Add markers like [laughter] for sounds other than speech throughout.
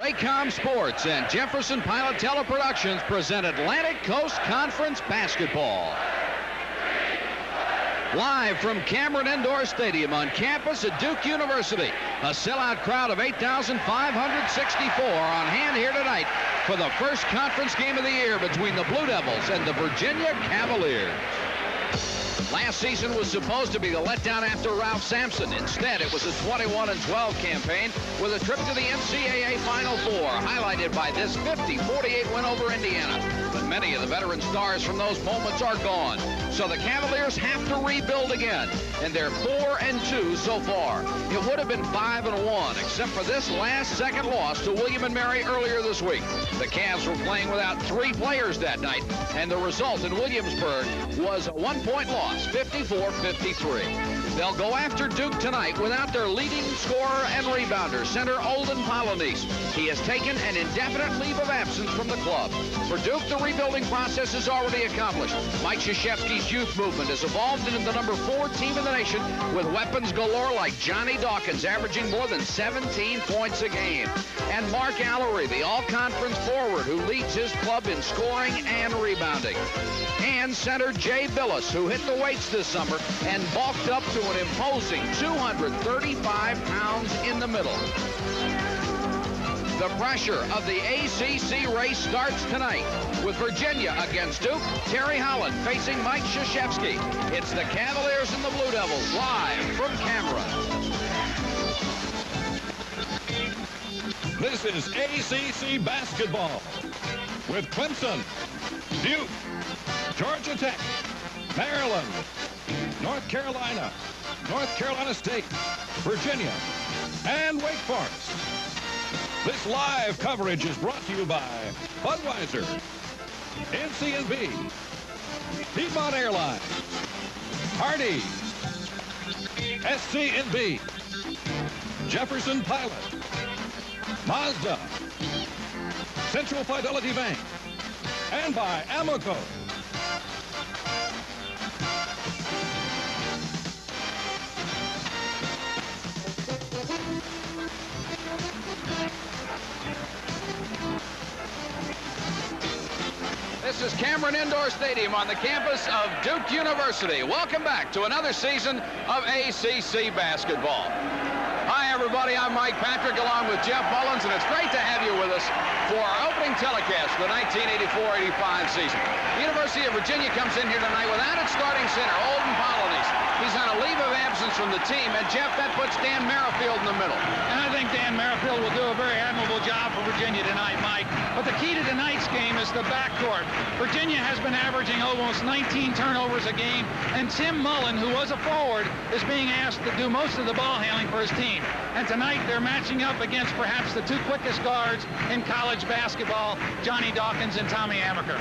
Raycom Sports and Jefferson Pilot Teleproductions present Atlantic Coast Conference Basketball. Live from Cameron Indoor Stadium on campus at Duke University, a sellout crowd of 8,564 on hand here tonight for the first conference game of the year between the Blue Devils and the Virginia Cavaliers. Last season was supposed to be the letdown after Ralph Sampson. Instead, it was a 21 and 12 campaign with a trip to the NCAA Final Four, highlighted by this 50-48 win over Indiana. But many of the veteran stars from those moments are gone. So the Cavaliers have to rebuild again, and they're 4 and 2 so far. It would have been 5 and 1, except for this last second loss to William and Mary earlier this week. The Cavs were playing without three players that night, and the result in Williamsburg was a one-point loss. 54-53. They'll go after Duke tonight without their leading scorer and rebounder, center Olden Polynice. He has taken an indefinite leave of absence from the club. For Duke, the rebuilding process is already accomplished. Mike Krzyzewski's youth movement has evolved into the number four team in the nation with weapons galore like Johnny Dawkins, averaging more than 17 points a game. And Mark Alarie, the all-conference forward who leads his club in scoring and rebounding. And center Jay Bilas, who hit the weights this summer and bulked up to an imposing 235 pounds in the middle. The pressure of the ACC race starts tonight with Virginia against Duke, Terry Holland facing Mike Krzyzewski. It's the Cavaliers and the Blue Devils live from Cameron. This is ACC basketball with Clemson, Duke, Georgia Tech, Maryland, North Carolina, North Carolina State, Virginia, and Wake Forest. This live coverage is brought to you by Budweiser, NCNB, Piedmont Airlines, Hardee's, SCNB, Jefferson Pilot, Mazda, Central Fidelity Bank, and by Amoco. This is Cameron Indoor Stadium on the campus of Duke University. Welcome back to another season of ACC basketball. Hi, everybody. I'm Mike Patrick along with Jeff Mullins, and it's great to have you with us for our opening telecast for the 1984-85 season. The University of Virginia comes in here tonight without its starting center, Olden Polynice. He's on a leave of absence from the team, and Jeff, that puts Dan Merrifield in the middle. And I think Dan Merrifield will do a very admirable job for Virginia tonight, Mike. But the key to tonight's game is the backcourt. Virginia has been averaging almost 19 turnovers a game, and Tim Mullen, who was a forward, is being asked to do most of the ball handling for his team. And tonight they're matching up against perhaps the two quickest guards in college basketball, Johnny Dawkins and Tommy Amaker.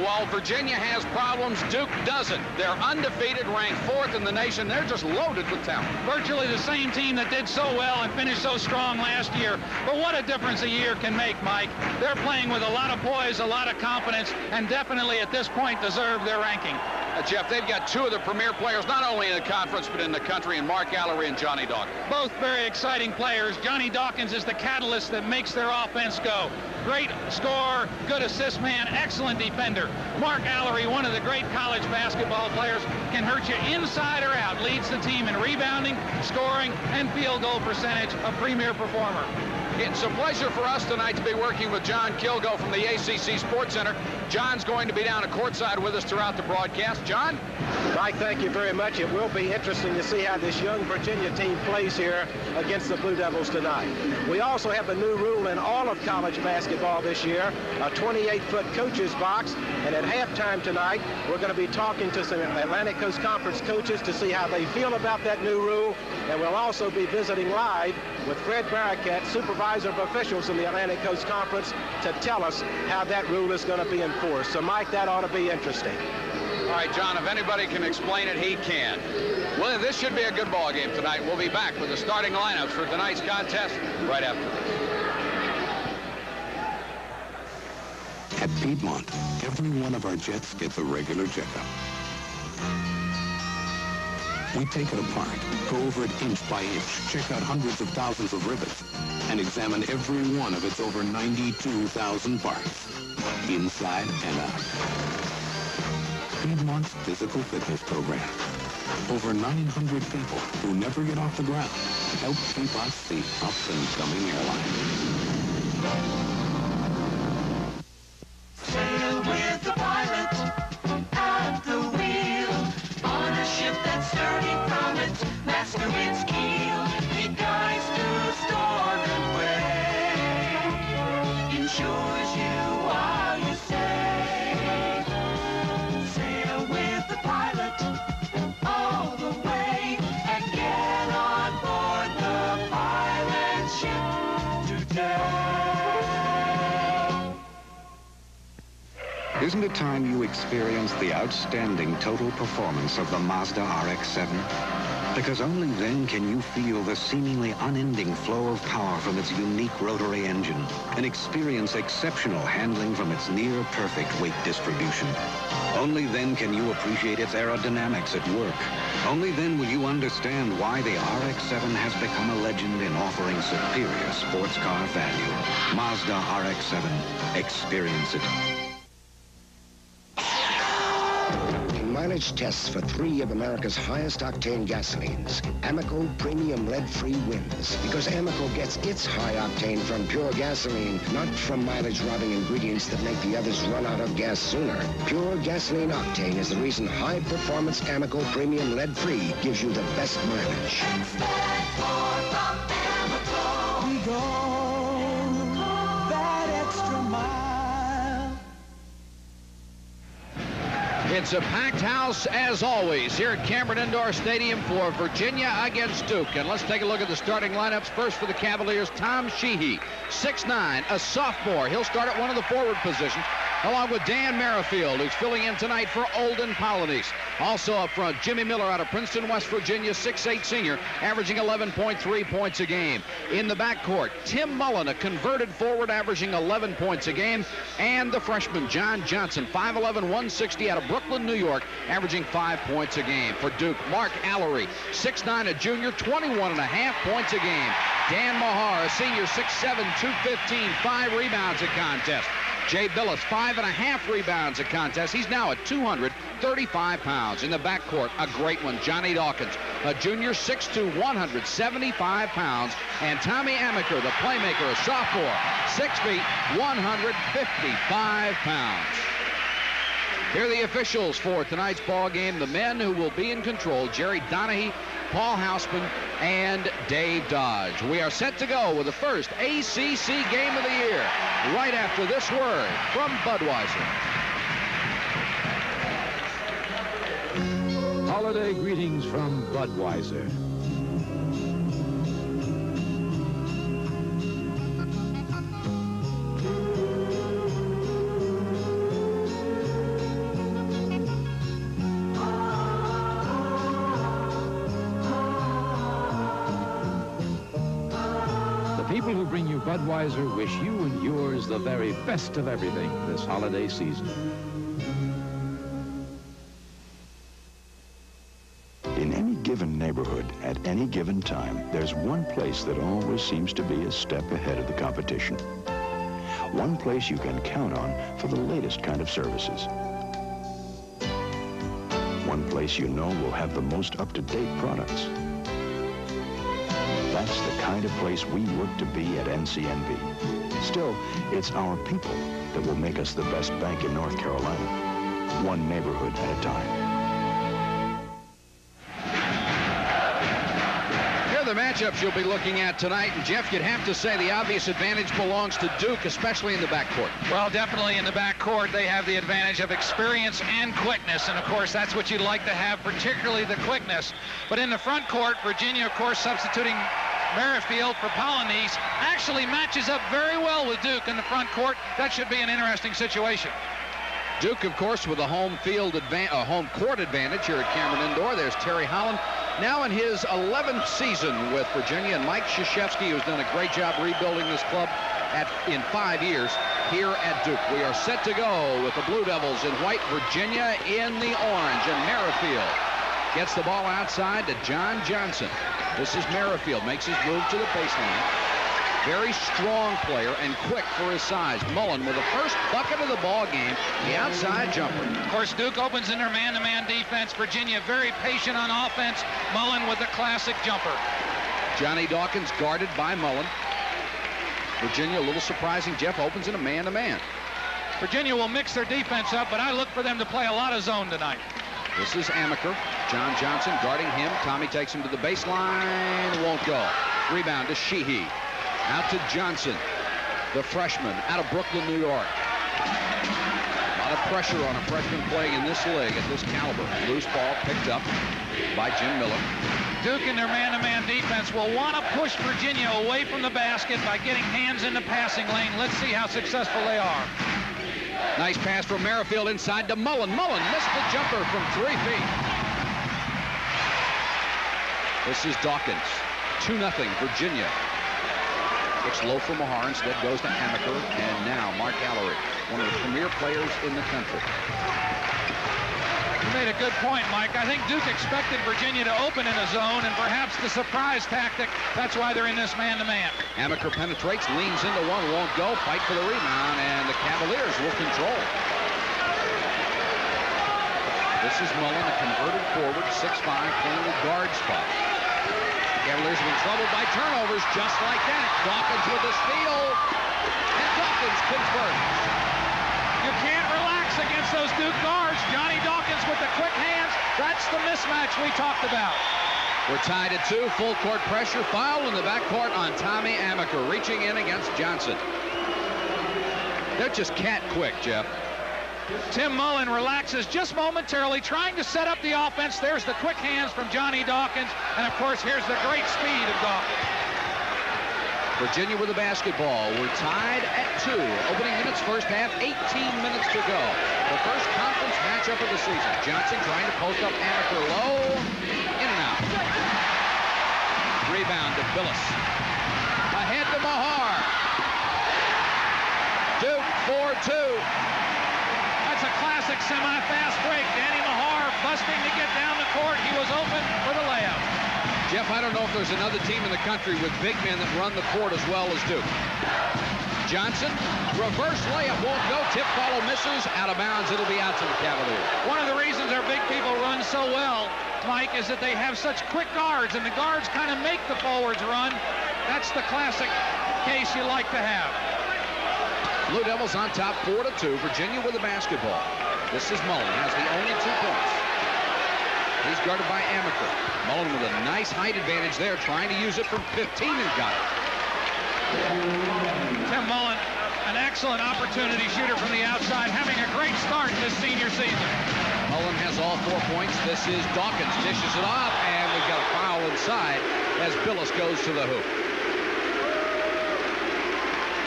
While Virginia has problems, Duke doesn't. They're undefeated, ranked fourth in the nation. They're just loaded with talent. Virtually the same team that did so well and finished so strong last year. But what a difference a year can make, Mike. They're playing with a lot of poise, a lot of confidence, and definitely at this point deserve their ranking. Uh, Jeff, they've got two of the premier players, not only in the conference, but in the country, in Mark Alarie and Johnny Dawkins. Both very exciting players. Johnny Dawkins is the catalyst that makes their offense go. Great scorer, good assist man, excellent defender. Mark Alarie, one of the great college basketball players, can hurt you inside or out. Leads the team in rebounding, scoring, and field goal percentage, a premier performer. It's a pleasure for us tonight to be working with John Kilgo from the ACC Sports Center. John's going to be down at courtside with us throughout the broadcast. John? Mike, thank you very much. It will be interesting to see how this young Virginia team plays here against the Blue Devils tonight. We also have a new rule in all of college basketball this year, a 28-foot coaches box. And at halftime tonight, we're going to be talking to some Atlantic Coast Conference coaches to see how they feel about that new rule. And we'll also be visiting live with Fred Barakat, supervisor of officials in the Atlantic Coast Conference, to tell us how that rule is going to be. So, Mike, that ought to be interesting. All right, John, if anybody can explain it, he can. Well, this should be a good ball game tonight. We'll be back with the starting lineups for tonight's contest right after this. At Piedmont, every one of our jets gets a regular checkup. We take it apart, go over it inch by inch, check out hundreds of thousands of rivets, and examine every one of its over 92,000 parts, inside and out. Piedmont's physical fitness program. Over 900 people who never get off the ground help keep us the up-and-coming airline. Sail Isn't it time you experienced the outstanding total performance of the Mazda RX-7? Because only then can you feel the seemingly unending flow of power from its unique rotary engine and experience exceptional handling from its near-perfect weight distribution. Only then can you appreciate its aerodynamics at work. Only then will you understand why the RX-7 has become a legend in offering superior sports car value. Mazda RX-7. Experience it. Mileage tests for three of America's highest octane gasolines, Amoco Premium Lead-Free wins because Amoco gets its high octane from pure gasoline, not from mileage-robbing ingredients that make the others run out of gas sooner. Pure gasoline octane is the reason high-performance Amoco Premium Lead-Free gives you the best mileage. It's a packed house as always here at Cameron Indoor Stadium for Virginia against Duke. And let's take a look at the starting lineups. First for the Cavaliers, Tom Sheehy, 6'9", a sophomore. He'll start at one of the forward positions, along with Dan Merrifield, who's filling in tonight for Olden Polynice. Also up front, Jimmy Miller out of Princeton, West Virginia, 6'8 senior, averaging 11.3 points a game. In the backcourt, Tim Mullen, a converted forward, averaging 11 points a game. And the freshman, John Johnson, 5'11", 160 out of Brooklyn, New York, averaging 5 points a game. For Duke, Mark Alarie, 6'9", a junior, 21 and a half points a game. Dan Meagher, a senior, 6'7", 215, 5 rebounds a contest. Jay Bilas, five and a half rebounds a contest. He's now at 235 pounds. In the backcourt, a great one, Johnny Dawkins, a junior, 6'2", 175 pounds. And Tommy Amaker, the playmaker, a sophomore, 6 feet, 155 pounds. Here are the officials for tonight's ball game. The men who will be in control, Jerry Donahue, Paul Hausman, and Dave Dodge. We are set to go with the first ACC game of the year right after this word from Budweiser. Holiday greetings from Budweiser. Budweiser wish you and yours the very best of everything this holiday season. In any given neighborhood, at any given time, there's one place that always seems to be a step ahead of the competition. One place you can count on for the latest kind of services. One place you know will have the most up-to-date products. That's the kind of place we work to be at NCNB. Still, it's our people that will make us the best bank in North Carolina, one neighborhood at a time. Here are the matchups you'll be looking at tonight. And Jeff, you'd have to say the obvious advantage belongs to Duke, especially in the backcourt. Well, definitely in the backcourt, they have the advantage of experience and quickness. And, of course, that's what you'd like to have, particularly the quickness. But in the front court, Virginia, of course, substituting Merrifield for Polynice, actually matches up very well with Duke in the front court. That should be an interesting situation. Duke, of course, with a home field advantage, a home court advantage here at Cameron Indoor. There's Terry Holland, now in his 11th season with Virginia, and Mike Krzyzewski, who's done a great job rebuilding this club at in five years here at Duke. We are set to go with the Blue Devils in white, Virginia in the orange, and Merrifield gets the ball outside to John Johnson. This is Merrifield, makes his move to the baseline. Very strong player and quick for his size. Mullen with the first bucket of the ball game, the outside jumper. Of course, Duke opens in their man-to-man defense. Virginia very patient on offense. Mullen with the classic jumper. Johnny Dawkins guarded by Mullen. Virginia a little surprising. Jeff opens in a man-to-man. Virginia will mix their defense up, but I look for them to play a lot of zone tonight. This is Amaker. John Johnson guarding him. Tommy takes him to the baseline. Won't go. Rebound to Sheehy. Out to Johnson, the freshman out of Brooklyn, New York. A lot of pressure on a freshman playing in this league at this caliber. Loose ball picked up by Jim Miller. Duke and their man-to-man defense will want to push Virginia away from the basket by getting hands in the passing lane. Let's see how successful they are. Nice pass from Merrifield inside to Mullen. Mullen missed the jumper from three feet. This is Dawkins. 2-0 Virginia. Looks low for Meagher, instead goes to Amaker, and now Mark Alarie, one of the premier players in the country. You made a good point, Mike. I think Duke expected Virginia to open in a zone, and perhaps the surprise tactic, that's why they're in this man-to-man. Amaker penetrates, leans into one, won't go, fight for the rebound, and the Cavaliers will control. This is Mullen, a converted forward, 6'5", playing the guard spot. Cavaliers have been troubled by turnovers just like that. Dawkins with the steal, and Dawkins converts. You can't relax against those Duke guards. Johnny Dawkins with the quick hands. That's the mismatch we talked about. We're tied at two. Full court pressure. Foul in the backcourt on Tommy Amaker, reaching in against Johnson. They're just cat quick, Jeff. Tim Mullen relaxes just momentarily, trying to set up the offense. There's the quick hands from Johnny Dawkins, and of course, here's the great speed of Dawkins. Virginia with the basketball. We're tied at two. Opening minutes first half, 18 minutes to go. The first conference matchup of the season. Johnson trying to post up Amaker low. In and out. Rebound to Bilas. Ahead to Meagher. Duke 4-2. That's a classic semi-fast break. Danny Meagher busting to get down the court. He was open for the layup. Jeff, I don't know if there's another team in the country with big men that run the court as well as Duke. Johnson, reverse layup won't go. Tip follow misses. Out of bounds. It'll be out to the Cavaliers. One of the reasons our big people run so well, Mike, is that they have such quick guards, and the guards kind of make the forwards run. That's the classic case you like to have. Blue Devils on top, 4 to two. Virginia with the basketball. This is Mullen. Has the only two points. He's guarded by Amaker. Mullen with a nice height advantage there, trying to use it from 15 and got it. Tim Mullen, an excellent opportunity shooter from the outside, having a great start this senior season. Mullen has all four points. This is Dawkins dishes it off, and we've got a foul inside as Bilas goes to the hoop.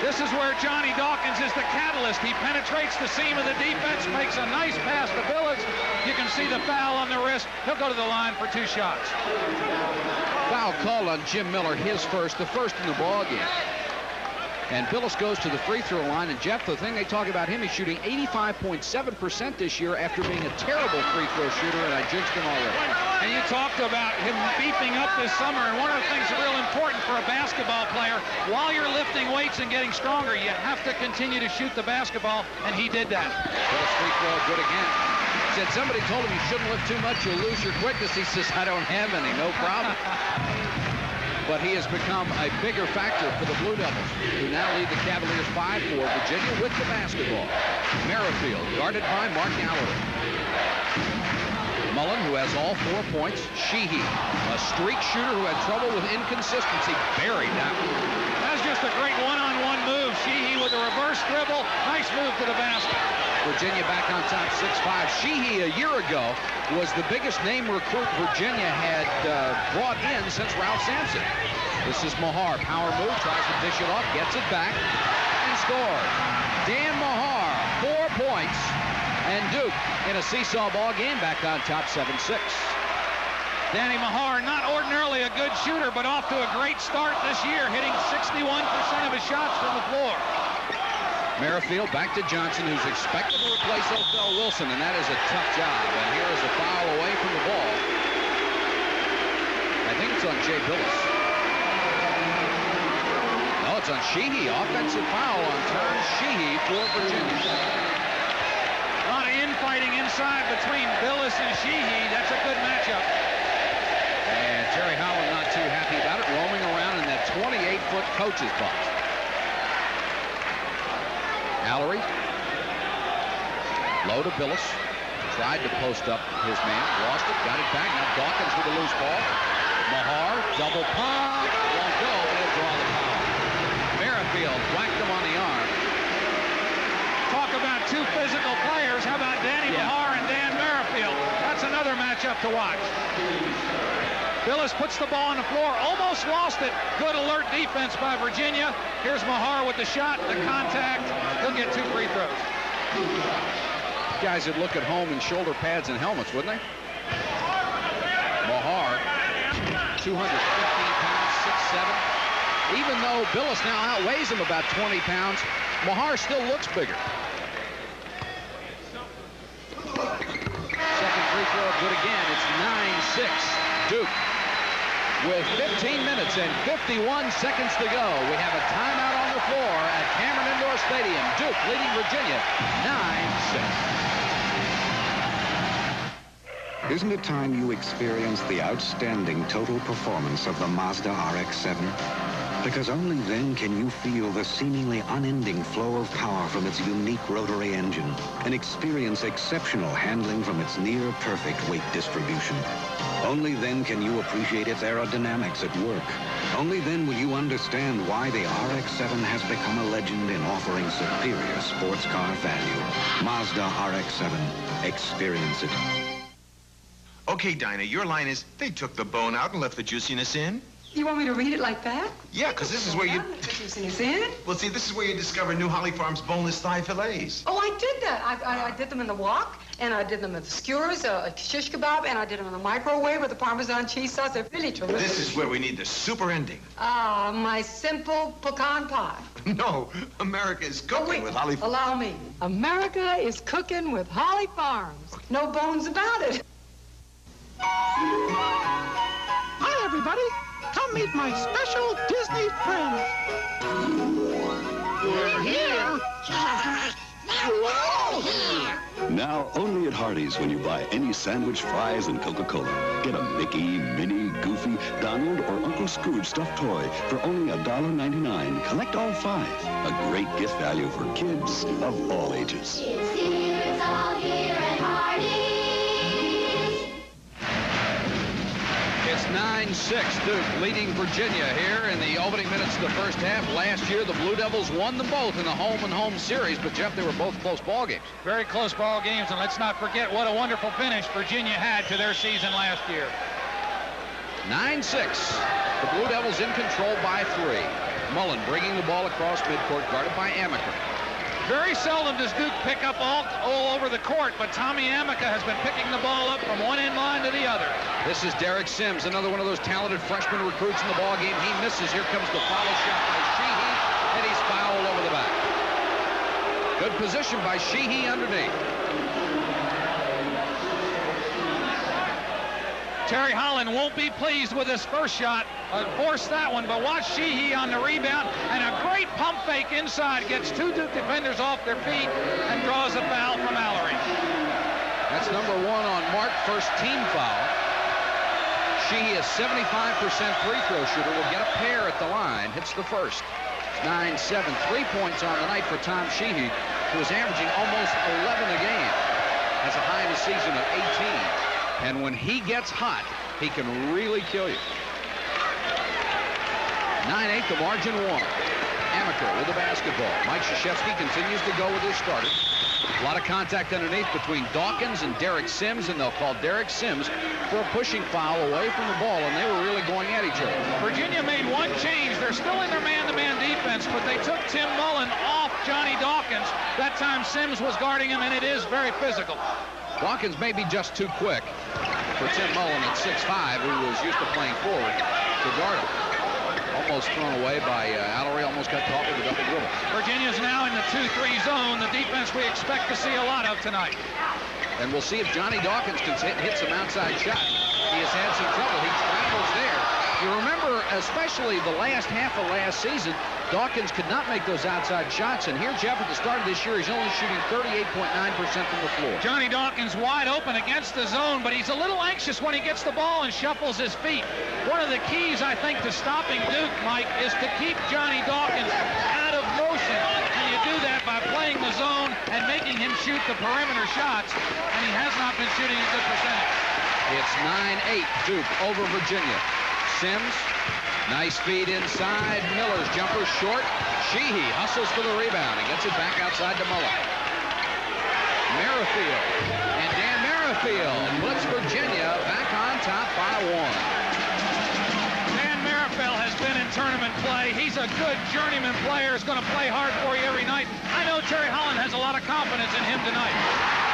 This is where Johnny Dawkins is the catalyst. He penetrates the seam of the defense, makes a nice pass to Bilas. You can see the foul on the wrist. He'll go to the line for two shots. Foul called on Jim Miller, his first, the first in the ball game. And Bilas goes to the free throw line. And Jeff, the thing they talk about him, he's shooting 85.7% this year after being a terrible free throw shooter, and I jinxed him already. And you talked about him beefing up this summer, and one of the things that's real important for a basketball player, while you're lifting weights and getting stronger, you have to continue to shoot the basketball, and he did that. Bilas free throw good again. Said somebody told him you shouldn't lift too much, you'll lose your quickness. He says, I don't have any, no problem. [laughs] but he has become a bigger factor for the Blue Devils, who now lead the Cavaliers 5-4. Virginia with the basketball. Merrifield, guarded by Mark Alarie. Mullen, who has all four points. Sheehy, a streak shooter who had trouble with inconsistency, buried that one. That's just a great one-on-one move. With a reverse dribble. Nice move to the basket. Virginia back on top 6-5. Sheehy a year ago was the biggest name recruit Virginia had uh, brought in since Ralph Sampson. This is Meagher. Power move, tries to dish it off, gets it back, and scores. Dan Meagher. four points, and Duke in a seesaw ball game back on top 7-6. Danny Meagher, not ordinarily a good shooter, but off to a great start this year, hitting 61% of his shots from the floor. Merrifield back to Johnson, who's expected to replace Othell Wilson, and that is a tough job. And here is a foul away from the ball. I think it's on Jay Bilas. No, it's on Sheehy. Offensive foul on Terrence Sheehy for Virginia. A lot of infighting inside between Bilas and Sheehy. That's a good matchup. And Terry Holland not too happy about it, roaming around in that 28-foot coach's box. Alarie. Low to Bilas. Tried to post up his man. Lost it. Got it back. Now Dawkins with a loose ball. Meagher. Double pump. Won't go, but he'll draw the foul. Merrifield whacked him on the arm. Talk about two physical players. How about Danny Yeah. Meagher and Dan Merrifield? That's another matchup to watch. Bilas puts the ball on the floor, almost lost it. Good alert defense by Virginia. Here's Meagher with the shot, the contact. He'll get two free throws. Guys would look at home in shoulder pads and helmets, wouldn't they? Meagher, 215 pounds, 6'7". Even though Bilas now outweighs him about 20 pounds, Meagher still looks bigger. Second free throw good again. It's 9-6 Duke. With 15 minutes and 51 seconds to go, we have a timeout the floor at Cameron Indoor Stadium. Duke leading Virginia 9-6. Isn't it time you experienced the outstanding total performance of the Mazda RX-7? Because only then can you feel the seemingly unending flow of power from its unique rotary engine and experience exceptional handling from its near-perfect weight distribution. Only then can you appreciate its aerodynamics at work. Only then will you understand why the RX-7 has become a legend in offering superior sports car value. Mazda RX-7. Experience it. Okay, Dinah, your line is, they took the bone out and left the juiciness in. You want me to read it like that? Yeah, because this is where you... The juiciness in? Well, see, this is where you discover New Holly Farms boneless thigh fillets. Oh, I did that. I, I, I did them in the wok, and I did them with skewers, a shish kebab, and I did them in the microwave with the Parmesan cheese sauce. They're really terrific. This is where we need the super ending. Ah, my simple pecan pie. [laughs] No, America is cooking with Holly... Allow me. America is cooking with Holly Farms. No bones about it. Hi, everybody. Come meet my special Disney friends. We're here. [laughs] Hello here. Now only at Hardee's when you buy any sandwich, fries, and Coca-Cola. Get a Mickey, Minnie, Goofy, Donald, or Uncle Scrooge stuffed toy for only $1.99. Collect all five. A great gift value for kids of all ages. It's here, it's all here at Hardee's. 9-6 Duke leading Virginia here in the opening minutes of the first half. Last year, the Blue Devils won them both in the home and home series, but Jeff, they were both close ball games. Very close ball games, and let's not forget what a wonderful finish Virginia had to their season last year. 9-6. The Blue Devils in control by three. Mullen bringing the ball across midcourt, guarded by Amaker. Very seldom does Duke pick up all, all over the court, but Tommy Amaker has been picking the ball up from one end line to the other. This is Derek Sims, another one of those talented freshman recruits in the ball game. He misses. Here comes the follow shot by Sheehy, and he's fouled over the back. Good position by Sheehy underneath. Terry Holland won't be pleased with his first shot. Uh, forced that one, but watch Sheehy on the rebound. And a great pump fake inside. Gets two Duke defenders off their feet and draws a foul from Alarie. That's number one on Mark, first team foul. Sheehy, a 75% free throw shooter, will get a pair at the line. Hits the first. 9-7. Three points on the night for Tom Sheehy, who is averaging almost 11 a game. Has a high in the season of 18. And when he gets hot, he can really kill you. 9-8, the margin one. Amaker with the basketball. Mike Krzyzewski continues to go with his starter. A lot of contact underneath between Dawkins and Derek Sims, and they'll call Derek Sims for a pushing foul away from the ball, and they were really going at each other. Virginia made one change. They're still in their man-to-man defense, but they took Tim Mullen off Johnny Dawkins. That time Sims was guarding him, and it is very physical. Dawkins may be just too quick for Tim Mullen at 6'5", who was used to playing forward to guard him. Almost thrown away by uh, Alarie, almost got caught with a double dribble. Virginia's now in the 2-3 zone, the defense we expect to see a lot of tonight. And we'll see if Johnny Dawkins can hit, hit some outside shot. He has had some trouble. He travels there. You remember especially the last half of last season, Dawkins could not make those outside shots. And here, Jeff, at the start of this year, he's only shooting 38.9% from the floor. Johnny Dawkins wide open against the zone, but he's a little anxious when he gets the ball and shuffles his feet. One of the keys, I think, to stopping Duke, Mike, is to keep Johnny Dawkins out of motion. And you do that by playing the zone and making him shoot the perimeter shots. And he has not been shooting a good percentage. It's 9-8 Duke over Virginia. Sims Nice feed inside. Miller's jumper short. Sheehy hustles for the rebound and gets it back outside to Mullen. Merrifield. And Dan Merrifield puts Virginia back on top by one. Dan Merrifield has been in tournament play. He's a good journeyman player. He's going to play hard for you every night. I know Terry Holland has a lot of confidence in him tonight.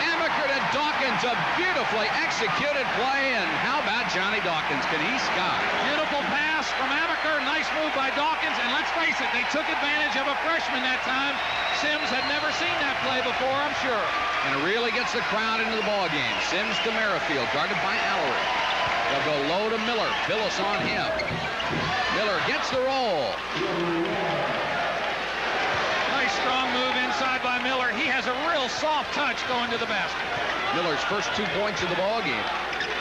Amaker to Dawkins. A beautifully executed play. And how about Johnny Dawkins? Can he sky? Beautiful pass from Amaker. Nice move by Dawkins. And let's face it, they took advantage of a freshman that time. Sims had never seen that play before, I'm sure. And it really gets the crowd into the ball game. Sims to Merrifield, guarded by Alarie. They'll go low to Miller. Bilas on him. Miller gets the roll. Nice strong move inside by Miller. He has a real soft touch going to the basket. Miller's first two points of the ball game.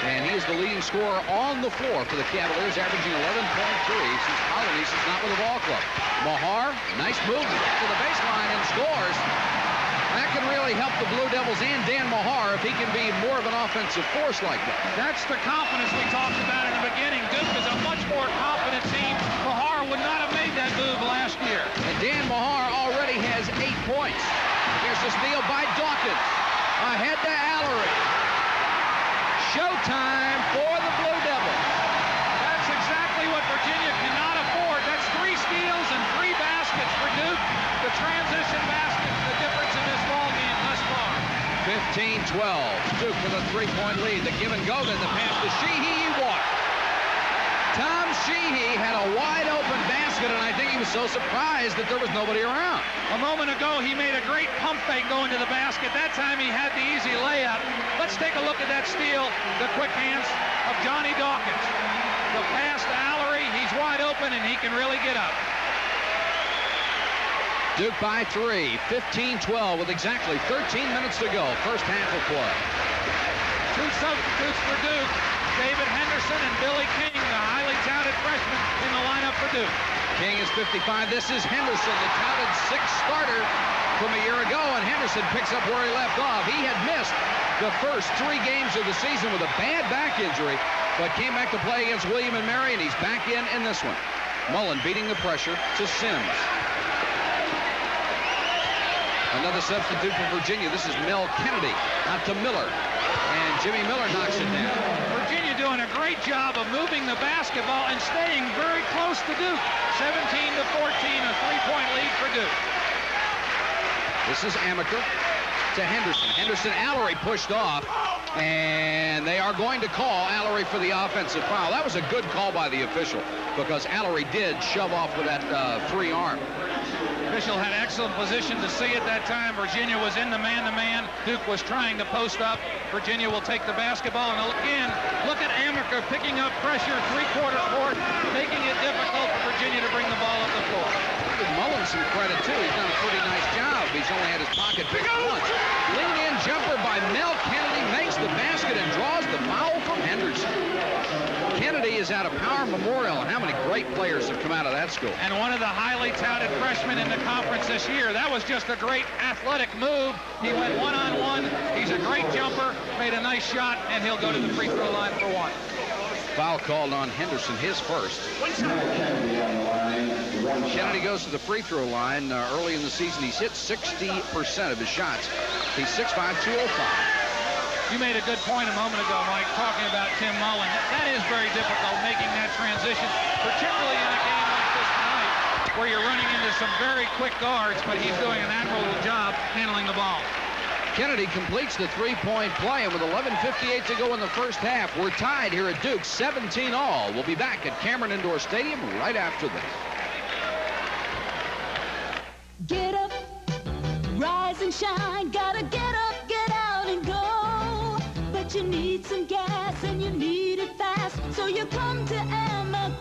And he is the leading scorer on the floor for the Cavaliers, averaging 11.3 since Polynice is not with the ball club. Meagher, nice move to the baseline and scores. That can really help the Blue Devils and Dan Meagher if he can be more of an offensive force like that. That's the confidence we talked about in the beginning. Duke is a much more confident team. Meagher would not have made that move last year. And Dan Meagher already has eight points. The steal by Dawkins. Ahead to Alarie. Showtime for the Blue Devils. That's exactly what Virginia cannot afford. That's three steals and three baskets for Duke. The transition basket, the difference in this ball game thus far. 15-12. Duke with a three-point lead. The give and go, then the pass to Sheehy. He walked. Tom Sheehy had a wide-open basket, and I think he was so surprised that there was nobody around. A moment ago, he made a great pump fake going to the basket. That time he had the easy layup. Let's take a look at that steal, the quick hands of Johnny Dawkins. The pass to Alarie, he's wide open, and he can really get up. Duke by three, 15-12 with exactly 13 minutes to go. First half of play. Two substitutes for Duke, David Henderson and Billy King, the highly touted freshman in the lineup for Duke. King is 55. This is Henderson, the touted sixth starter from a year ago, and Henderson picks up where he left off. He had missed the first three games of the season with a bad back injury, but came back to play against William and Mary, and he's back in in this one. Mullen beating the pressure to Sims. Another substitute for Virginia. This is Mel Kennedy out to Miller. And Jimmy Miller knocks it down. Virginia doing a great job of moving the basketball and staying very close to Duke. 17 to 14, a three-point lead for Duke. This is Amaker to Henderson. Henderson, Alarie pushed off, and they are going to call Alarie for the offensive foul. That was a good call by the official because Alarie did shove off with that uh, free arm. Official had excellent position to see at that time. Virginia was in the man-to-man. Duke was trying to post up. Virginia will take the basketball. And again, look at Amaker picking up pressure, three-quarter court, making it difficult for Virginia to bring the ball up the floor. Give Mullen some credit, too. He's done a pretty nice job. He's only had his pocket picked once. Lean-in jumper by Mel Kennedy makes the basket and draws the foul from Henderson. Is out of Power Memorial, and how many great players have come out of that school? And one of the highly touted freshmen in the conference this year. That was just a great athletic move. He went one-on-one. He's a great jumper, made a nice shot, and he'll go to the free throw line for one. Foul called on Henderson, his first. Kennedy goes to the free throw line uh, early in the season. He's hit 60% of his shots. He's 6'5", 205. You made a good point a moment ago, Mike, talking about Tim Mullen. That is very difficult, making that transition, particularly in a game like this tonight, where you're running into some very quick guards, but he's doing an admirable job handling the ball. Kennedy completes the three-point play, and with 11.58 to go in the first half, we're tied here at Duke, 17 all. We'll be back at Cameron Indoor Stadium right after this. Get up, rise and shine, gotta get up, But you need some gas and you need it fast, so you come to Amex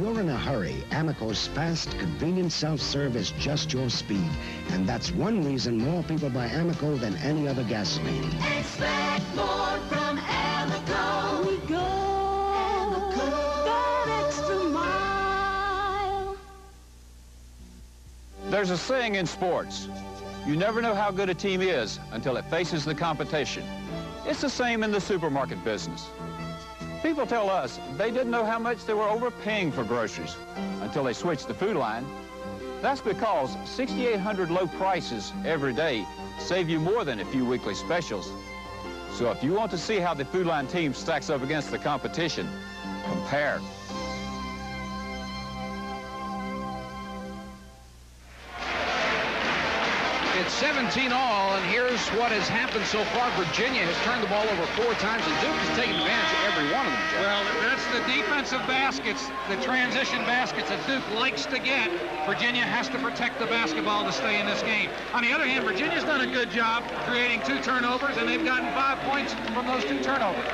you're in a hurry, Amoco's fast, convenient self-serve is just your speed. And that's one reason more people buy Amoco than any other gasoline. Expect more from Amoco. We go that extra mile. There's a saying in sports, you never know how good a team is until it faces the competition. It's the same in the supermarket business. People tell us they didn't know how much they were overpaying for groceries until they switched the Food Lion. That's because 6,800 low prices every day save you more than a few weekly specials. So if you want to see how the Food Lion team stacks up against the competition, compare. It's 17 all, and here's what has happened so far. Virginia has turned the ball over four times, and Duke has taken advantage of every one of them, Jeff. Well, that's the defensive baskets, the transition baskets that Duke likes to get. Virginia has to protect the basketball to stay in this game. On the other hand, Virginia's done a good job creating two turnovers, and they've gotten five points from those two turnovers.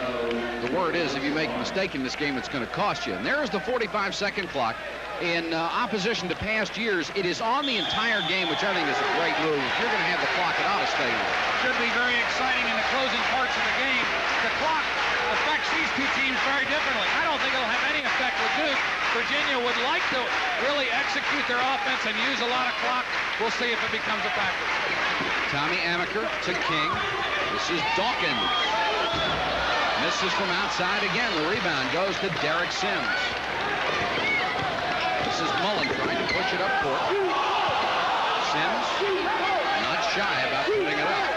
The word is if you make a mistake in this game, it's going to cost you. And there's the 45-second clock. In uh, opposition to past years, it is on the entire game, which I think is a great move. If you're going to have the clock, it ought to stay on. Should be very exciting in the closing parts of the game. The clock affects these two teams very differently. I don't think it'll have any effect with Duke. Virginia would like to really execute their offense and use a lot of clock. We'll see if it becomes a factor. Tommy Amaker to King. This is Dawkins. Misses from outside again. The rebound goes to Derek Sims. This is Mullen trying to push it up court. Sims not shy about putting it up.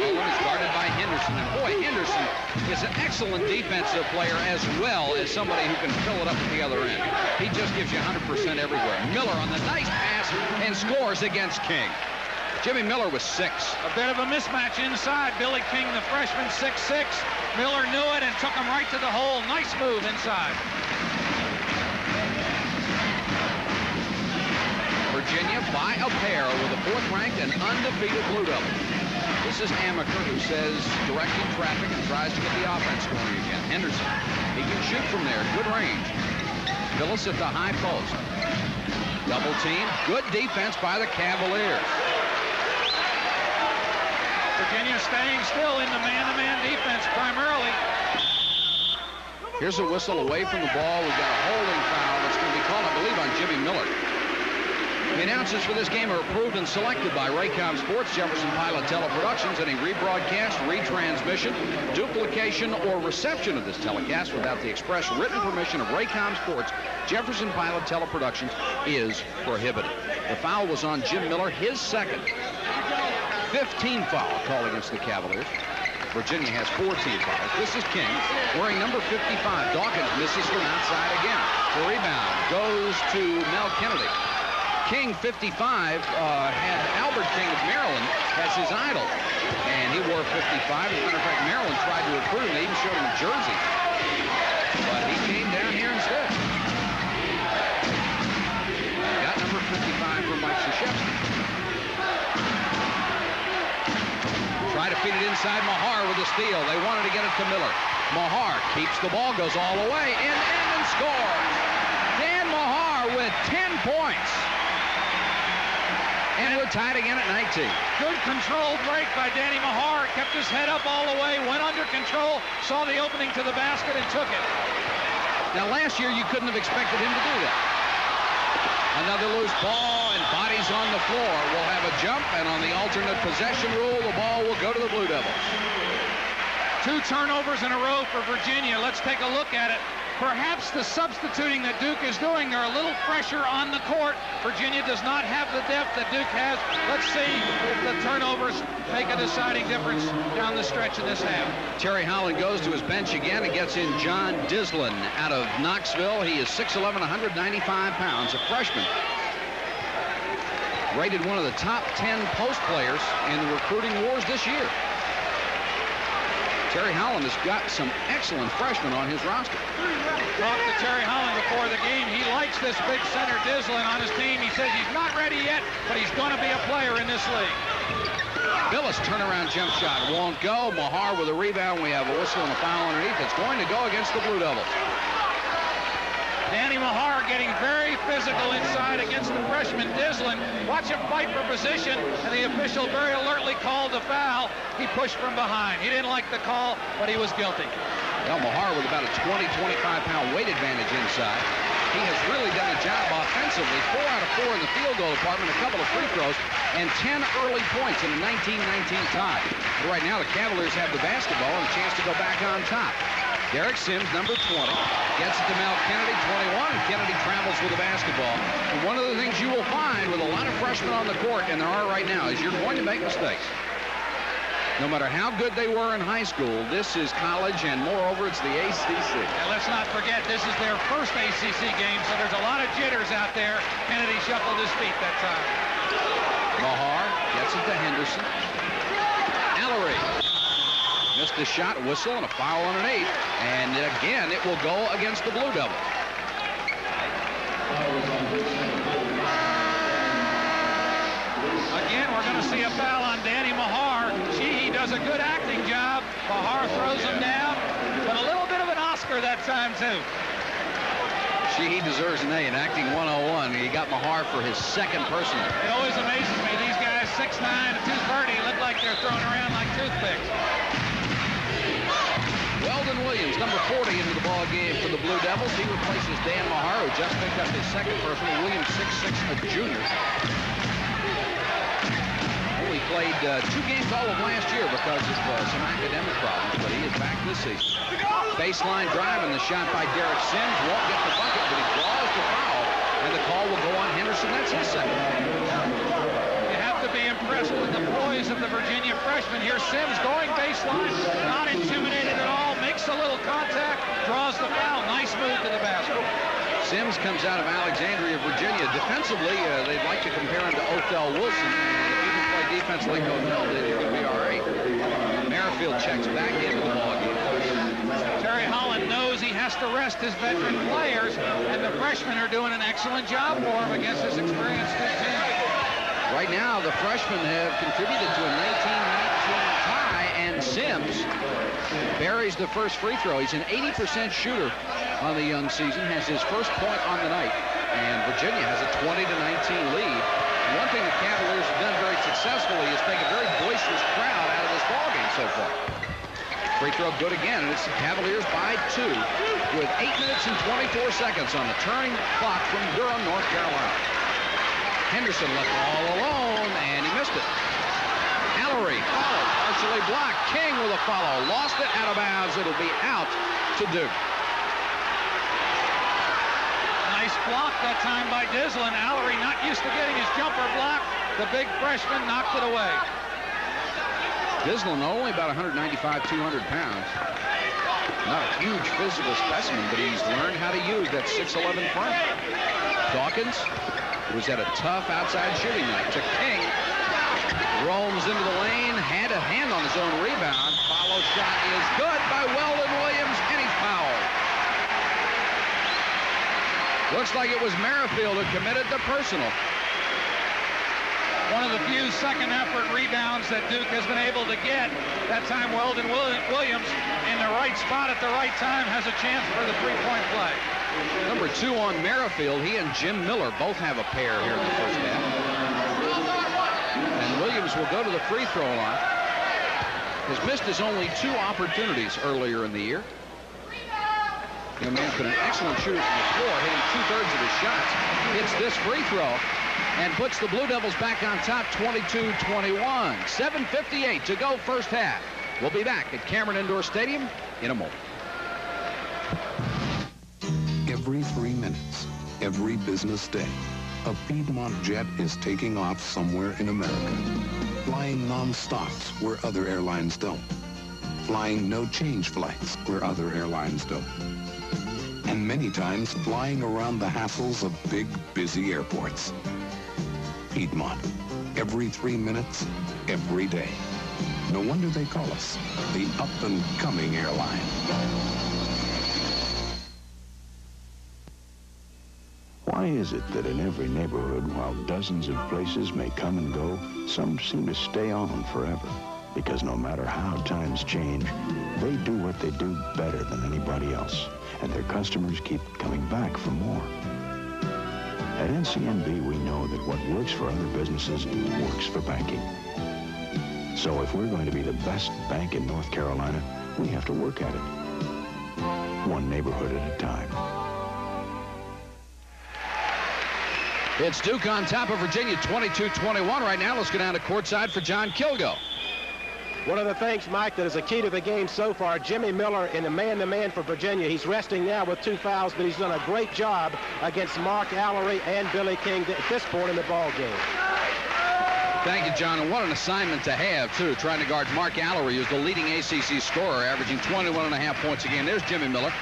Mullen is guarded by Henderson. And boy, Henderson is an excellent defensive player as well as somebody who can fill it up at the other end. He just gives you 100% everywhere. Miller on the nice pass and scores against King. Jimmy Miller was six. A bit of a mismatch inside. Billy King, the freshman, 6'6". Miller knew it and took him right to the hole. Nice move inside. Pair with a fourth-ranked and undefeated Blue Devil. This is Amaker who says directing traffic and tries to get the offense going again. Henderson, he can shoot from there. Good range. Bilas at the high post. Double team. Good defense by the Cavaliers. Virginia staying still in the man-to-man defense primarily. Here's a whistle away from the ball. We've got a holding foul that's going to be called, I believe, on Jimmy Miller. The announcers for this game are approved and selected by Raycom Sports, Jefferson Pilot Teleproductions. Any rebroadcast, retransmission, duplication, or reception of this telecast without the express written permission of Raycom Sports, Jefferson Pilot Teleproductions is prohibited. The foul was on Jim Miller, his second. 15 foul call against the Cavaliers. Virginia has 14 fouls. This is King wearing number 55. Dawkins misses from outside again. The rebound goes to Mel Kennedy. King, 55, uh, had Albert King of Maryland as his idol. And he wore 55. As a matter of fact, Maryland tried to recruit him. They even showed him a jersey. But he came down here instead. Got number 55 from Mike Krzyzewski. Try to feed it inside Meagher with a steal. They wanted to get it to Miller. Meagher keeps the ball, goes all the way, in and, and scores. Dan Meagher with 10 points. And we're tied again at 19. Good controlled break by Danny Meagher. Kept his head up all the way, went under control, saw the opening to the basket, and took it. Now, last year, you couldn't have expected him to do that. Another loose ball, and bodies on the floor. We'll have a jump, and on the alternate possession rule, the ball will go to the Blue Devils. Two turnovers in a row for Virginia. Let's take a look at it. Perhaps the substituting that Duke is doing, they're a little fresher on the court. Virginia does not have the depth that Duke has. Let's see if the turnovers make a deciding difference down the stretch of this half. Terry Holland goes to his bench again and gets in John Dislin out of Knoxville. He is 6'11", 195 pounds, a freshman. Rated one of the top 10 post players in the recruiting wars this year. Terry Holland has got some excellent freshmen on his roster. Talked to Terry Holland before the game. He likes this big center Dislin on his team. He says he's not ready yet, but he's going to be a player in this league. Bilas turnaround jump shot won't go. Meagher with a rebound. We have a whistle and a foul underneath. It's going to go against the Blue Devils. Danny Meagher getting very physical inside against the freshman Dislin. Watch him fight for position, and the official very alertly called the foul. He pushed from behind. He didn't like the call, but he was guilty. Well, Meagher with about a 20, 25 pound weight advantage inside. He has really done a job offensively. Four out of four in the field goal department, a couple of free throws, and 10 early points in a 19-19 tie. But right now, the Cavaliers have the basketball and a chance to go back on top. Derek Sims, number 20, gets it to Mel Kennedy, 21, and Kennedy travels with the basketball. And one of the things you will find with a lot of freshmen on the court, and there are right now, is you're going to make mistakes. No matter how good they were in high school, this is college, and moreover, it's the ACC. And let's not forget, this is their first ACC game, so there's a lot of jitters out there. Kennedy shuffled his feet that time. Meagher gets it to Henderson. Missed a shot, whistle, and a foul on an eight. And again, it will go against the Blue Devils. Again, we're going to see a foul on Danny Meagher. Sheehy does a good acting job. Meagher throws him down, but a little bit of an Oscar that time, too. Sheehy deserves an A in acting 101. He got Meagher for his second personal. It always amazes me. These guys, 6'9", 230, look like they're thrown around like toothpicks. Number 40, into the ball game for the Blue Devils. He replaces Dan Meagher, who just picked up his second personal. Williams, 6'6", a junior. Only played uh, two games all of last year because of uh, some academic problems, but he is back this season. Baseline drive and the shot by Derek Sims won't get the bucket, but he draws the foul, and the call will go on Henderson. That's his second. You have to be impressed with the poise of the Virginia freshman here. Sims going baseline, not intimidated at all, makes a little contact, draws the foul. Nice move to the basket. Sims comes out of Alexandria, Virginia. Defensively, uh, they'd like to compare him to Othell Wilson. And if you can play defense like Othell did, going to be all right. Merrifield checks back into the ballgame. Terry Holland knows he has to rest his veteran players, and the freshmen are doing an excellent job for him against this experienced team. Right now, the freshmen have contributed to a 19-19 tie, and Sims buries the first free throw. He's an 80% shooter on the young season, has his first point on the night, and Virginia has a 20 to 19 lead. One thing the Cavaliers have done very successfully is take a very boisterous crowd out of this ballgame so far. Free throw good again, and it's the Cavaliers by two with 8 minutes and 24 seconds on the turning clock from Durham, North Carolina. Henderson left all alone, and he missed it. Alarie followed, partially blocked. King with a follow, lost it out of bounds. It'll be out to Duke. Nice block that time by Dislin. Alarie not used to getting his jumper blocked. The big freshman knocked it away. Dislin only about 195, 200 pounds. Not a huge physical specimen, but he's learned how to use that 6'11 frame. Dawkins was at a tough outside shooting night. To King. Roams into the lane, had a hand on his own rebound. Follow shot is good by Weldon Williams, and he's fouled. Looks like it was Merrifield who committed the personal. One of the few second effort rebounds that Duke has been able to get. That time Weldon Williams in the right spot at the right time has a chance for the three-point play. Number two on Merrifield, he and Jim Miller both have a pair here in the first half. Williams will go to the free throw line. Has missed his only two opportunities earlier in the year. Young man's been an excellent shooter from the floor, hitting two-thirds of his shots. Hits this free throw and puts the Blue Devils back on top 22-21. 7.58 to go first half. We'll be back at Cameron Indoor Stadium in a moment. Every three minutes, every business day, a Piedmont jet is taking off somewhere in America, flying non-stops where other airlines don't, flying no-change flights where other airlines don't, and many times flying around the hassles of big, busy airports. Piedmont, every three minutes, every day. No wonder they call us the up-and-coming airline. Is it that in every neighborhood, while dozens of places may come and go, some seem to stay on forever? Because no matter how times change, They do what they do better than anybody else, and their customers keep coming back for more. At NCNB, we know that what works for other businesses works for banking. So if we're going to be the best bank in North Carolina, we have to work at it. One neighborhood at a time. It's Duke on top of Virginia, 22-21 right now. Let's go down to courtside for John Kilgo. One of the things, Mike, that is a key to the game so far, Jimmy Miller in the man-to-man for Virginia. He's resting now with two fouls, but he's done a great job against Mark Alarie and Billy King at this point in the ball game. Thank you, John. And what an assignment to have, too, trying to guard Mark Alarie, who's the leading ACC scorer, averaging 21 and a half points a game. There's Jimmy Miller,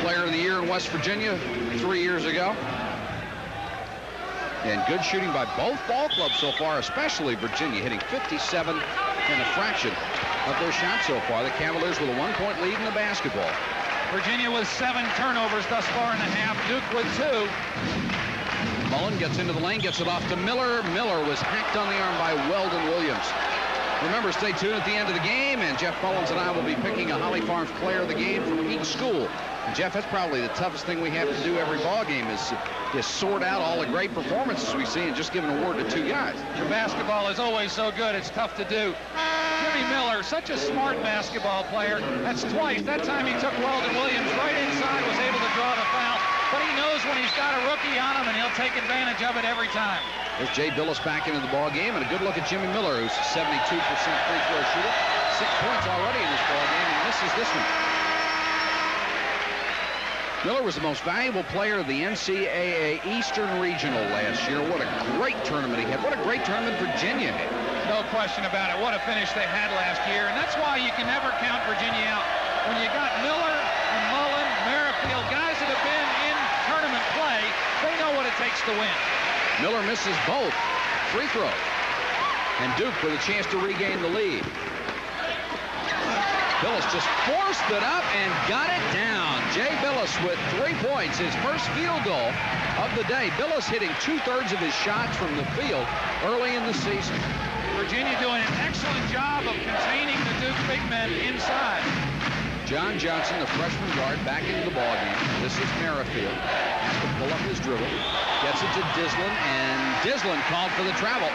player of the year in West Virginia three years ago. And good shooting by both ball clubs so far, especially Virginia, hitting 57 and a fraction of their shots so far. The Cavaliers with a one-point lead in the basketball. Virginia with seven turnovers thus far in the half. Duke with two. Mullen gets into the lane, gets it off to Miller. Miller was hacked on the arm by Weldon Williams. Remember, stay tuned at the end of the game, and Jeff Mullins and I will be picking a Holly Farms player of the game from each school. Jeff, that's probably the toughest thing we have to do every ball game is, is sort out all the great performances we see and just give an award to two guys. Your basketball is always so good. It's tough to do. Jimmy Miller, such a smart basketball player. That's twice. That time he took Weldon Williams right inside, was able to draw the foul. But he knows when he's got a rookie on him, and he'll take advantage of it every time. There's Jay Bilas back into the ball game, and a good look at Jimmy Miller, who's 72% free throw shooter. Six points already in this ball game, and misses this one. Miller was the most valuable player of the NCAA Eastern Regional last year. What a great tournament he had. What a great tournament Virginia had. No question about it. What a finish they had last year. And that's why you can never count Virginia out. When you got Miller and Mullen, Merrifield, guys that have been in tournament play, they know what it takes to win. Miller misses both free throws. And Duke with a chance to regain the lead. Bilas just forced it up and got it down. Jay Bilas with three points, his first field goal of the day. Bilas hitting two-thirds of his shots from the field early in the season. Virginia doing an excellent job of containing the Duke big men inside. John Johnson, the freshman guard, back into the ballgame. This is Merrifield. Has to pull up his dribble. Gets it to Dislin, and Dislin called for the travel.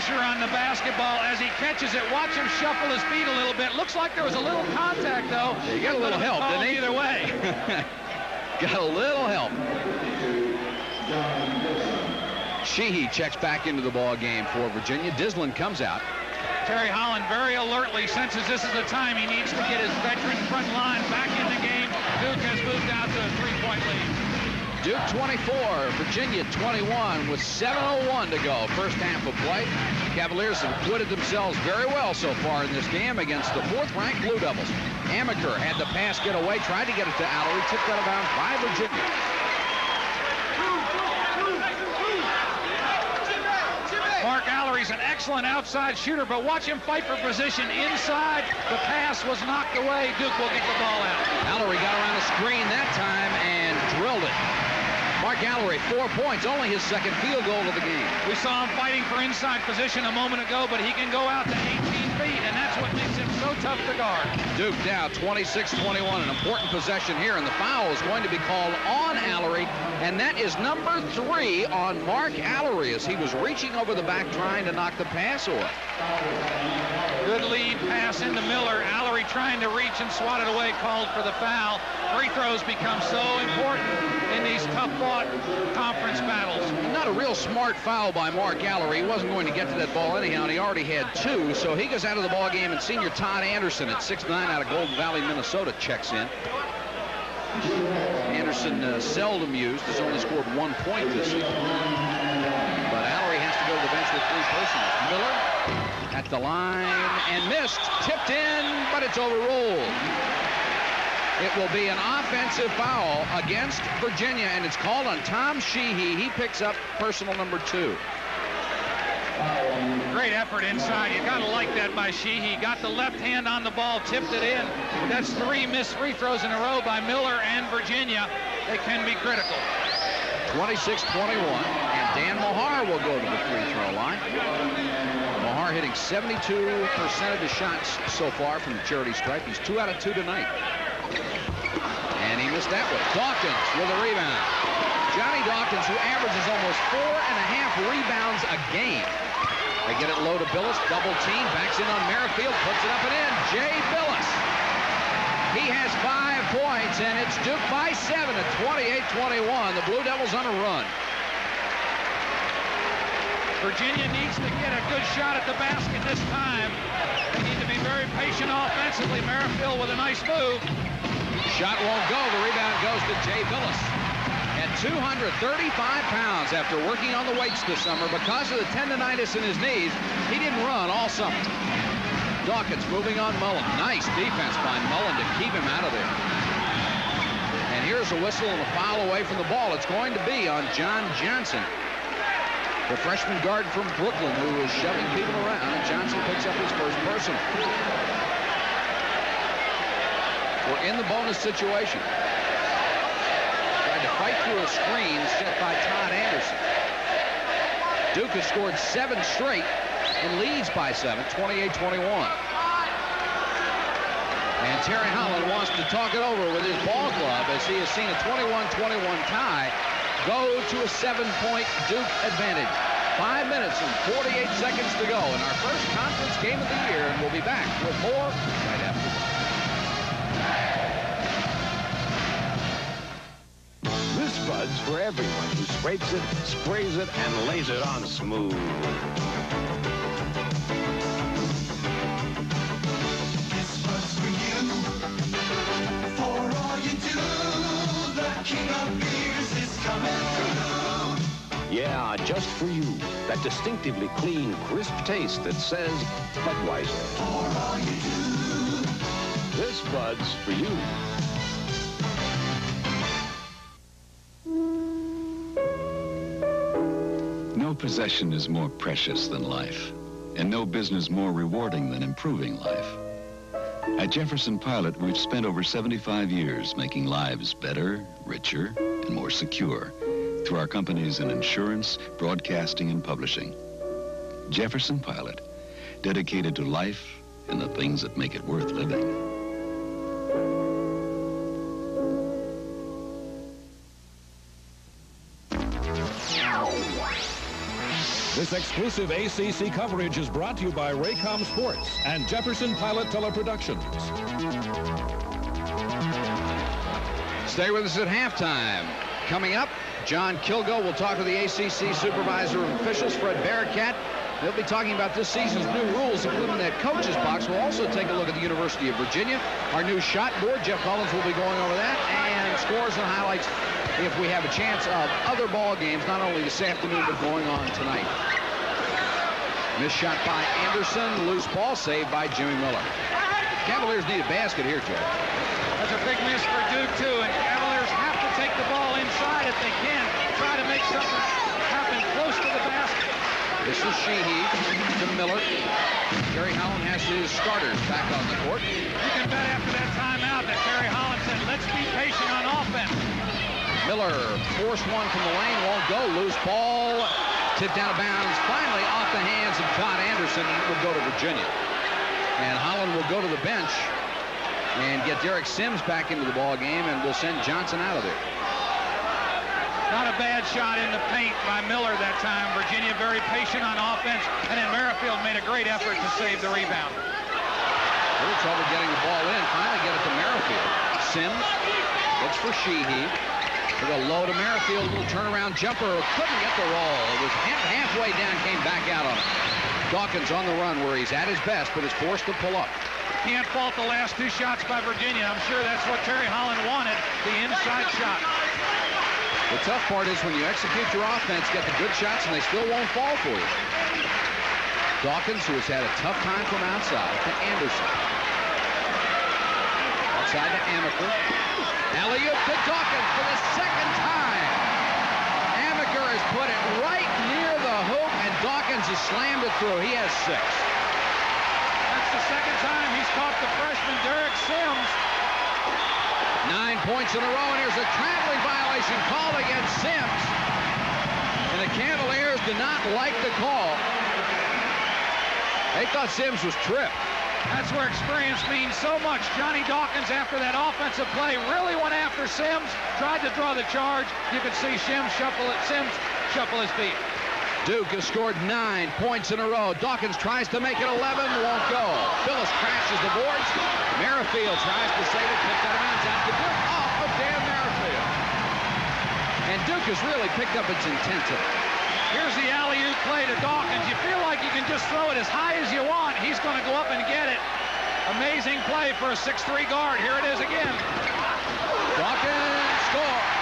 Pressure on the basketball as he catches it. Watch him shuffle his feet a little bit. Looks like there was a little contact, though. He got a little help, didn't he? Either way. [laughs] [laughs] got a little help. Sheehy checks back into the ball game for Virginia. Dislin comes out. Terry Holland very alertly senses this is the time he needs to get his veteran front line back in the game. Duke has moved out to a three-point lead. Duke 24, Virginia 21 with 7.01 to go. First half of play. Cavaliers have acquitted themselves very well so far in this game against the fourth-ranked Blue Devils. Amaker had the pass get away, tried to get it to Alarie, tipped out of bounds by Virginia. Mark Alarie's an excellent outside shooter, but watch him fight for position inside. The pass was knocked away. Duke will get the ball out. Alarie got around the screen that time and drilled it. Alarie, four points, only his second field goal of the game. We saw him fighting for inside position a moment ago, but he can go out to 18 feet, and that's what makes him so tough to guard. Duke now 26-21, an important possession here, and the foul is going to be called on Alarie, and that is number three on Mark Alarie as he was reaching over the back trying to knock the pass off. Good lead pass into Miller. Alarie trying to reach and swat it away, called for the foul. Free throws become so important in these tough-fought conference battles. Not a real smart foul by Mark Alarie. He wasn't going to get to that ball anyhow, and he already had two, so he goes out of the ball game, and senior Todd Anderson at 6'9 out of Golden Valley, Minnesota, checks in. Anderson uh, seldom used, has only scored one point this season. But Alarie has to go to the bench with three persons. Miller at the line and missed. Tipped in, but it's overruled. It will be an offensive foul against Virginia, and it's called on Tom Sheehy. He picks up personal number two. Great effort inside. You've got to like that by Sheehy. Got the left hand on the ball, tipped it in. That's three missed free throws in a row by Miller and Virginia. They can be critical. 26-21, and Dan Meagher will go to the free throw line. Meagher hitting 72% of his shots so far from the charity stripe. He's two out of two tonight. And he missed that one. Dawkins with a rebound. Johnny Dawkins, who averages almost four and a half rebounds a game. They get it low to Bilas, double team, backs in on Merrifield, puts it up and in. Jay Bilas. He has five points, and it's Duke by seven at 28-21. The Blue Devils on a run. Virginia needs to get a good shot at the basket this time. They need to be very patient offensively. Merrifield with a nice move. Shot won't go. The rebound goes to Jay Bilas. At 235 pounds after working on the weights this summer because of the tendonitis in his knees, he didn't run all summer. Dawkins moving on Mullen. Nice defense by Mullen to keep him out of there. And here's a whistle and a foul away from the ball. It's going to be on John Johnson, the freshman guard from Brooklyn who was shoving people around, and Johnson picks up his first person. We're in the bonus situation. Tried to fight through a screen set by Todd Anderson. Duke has scored seven straight and leads by seven, 28-21. And Terry Holland wants to talk it over with his ball club as he has seen a 21-21 tie go to a seven-point Duke advantage. Five minutes and 48 seconds to go in our first conference game of the year, and we'll be back with more right after This Bud's for everyone who scrapes it, sprays it, and lays it on smooth. Yeah, just for you. That distinctively clean, crisp taste that says Budweiser. This Bud's for you. No possession is more precious than life, and no business more rewarding than improving life. At Jefferson Pilot, we've spent over 75 years making lives better, richer, and more secure through our companies in insurance, broadcasting, and publishing. Jefferson Pilot, dedicated to life and the things that make it worth living. This exclusive ACC coverage is brought to you by Raycom Sports and Jefferson Pilot Teleproductions. Stay with us at halftime. Coming up, John Kilgo will talk to the ACC supervisor and officials, Fred Barakat. They'll be talking about this season's new rules, including that coach's box. We'll also take a look at the University of Virginia, our new shot board. Jeff Mullins will be going over that, and scores and highlights if we have a chance of other ball games, not only this afternoon, but going on tonight. Missed shot by Anderson, loose ball saved by Jimmy Miller. Cavaliers need a basket here, Jeff. That's a big miss for Duke, too, and Cavaliers have to take the ball inside if they can. Try to make something happen close to the basket. This is Sheehy to Miller. Terry Holland has his starters back on the court. You can bet after that timeout that Terry Holland said, let's be patient on offense. Miller forced one from the lane, won't go. Loose ball, tipped out of bounds. Finally off the hands of Todd Anderson, and it will go to Virginia. And Holland will go to the bench and get Derek Sims back into the ball game, and will send Johnson out of there. Not a bad shot in the paint by Miller that time. Virginia very patient on offense, and then Merrifield made a great effort to save the rebound. Little trouble getting the ball in. Finally get it to Merrifield. Sims looks for Sheehy. With a low to Merrifield, little turnaround jumper. Couldn't get the roll. It was half, halfway down, came back out on it. Dawkins on the run where he's at his best, but is forced to pull up. Can't fault the last two shots by Virginia. I'm sure that's what Terry Holland wanted, the inside shot. The tough part is when you execute your offense, get the good shots, and they still won't fall for you. Dawkins, who has had a tough time from outside, to Anderson. Outside to Amaker. Alley-oop to Dawkins for the second time. Amaker has put it right near the hoop, and Dawkins has slammed it through. He has six. That's the second time he's caught the freshman Derek Sims. Nine points in a row, and here's a traveling violation called against Sims. And the Cavaliers did not like the call. They thought Sims was tripped. That's where experience means so much. Johnny Dawkins, after that offensive play, really went after Sims, tried to draw the charge. You could see Sims shuffle it, Sims shuffle his feet. Duke has scored nine points in a row. Dawkins tries to make it 11, won't go. Bilas crashes the boards. Merrifield tries to save it, picked out of bounds out to Duke. Oh, Dan Merrifield. And Duke has really picked up its intensity. Here's the alley-oop play to Dawkins. You feel like you can just throw it as high as you want. He's going to go up and get it. Amazing play for a 6'3 guard. Here it is again. Dawkins score.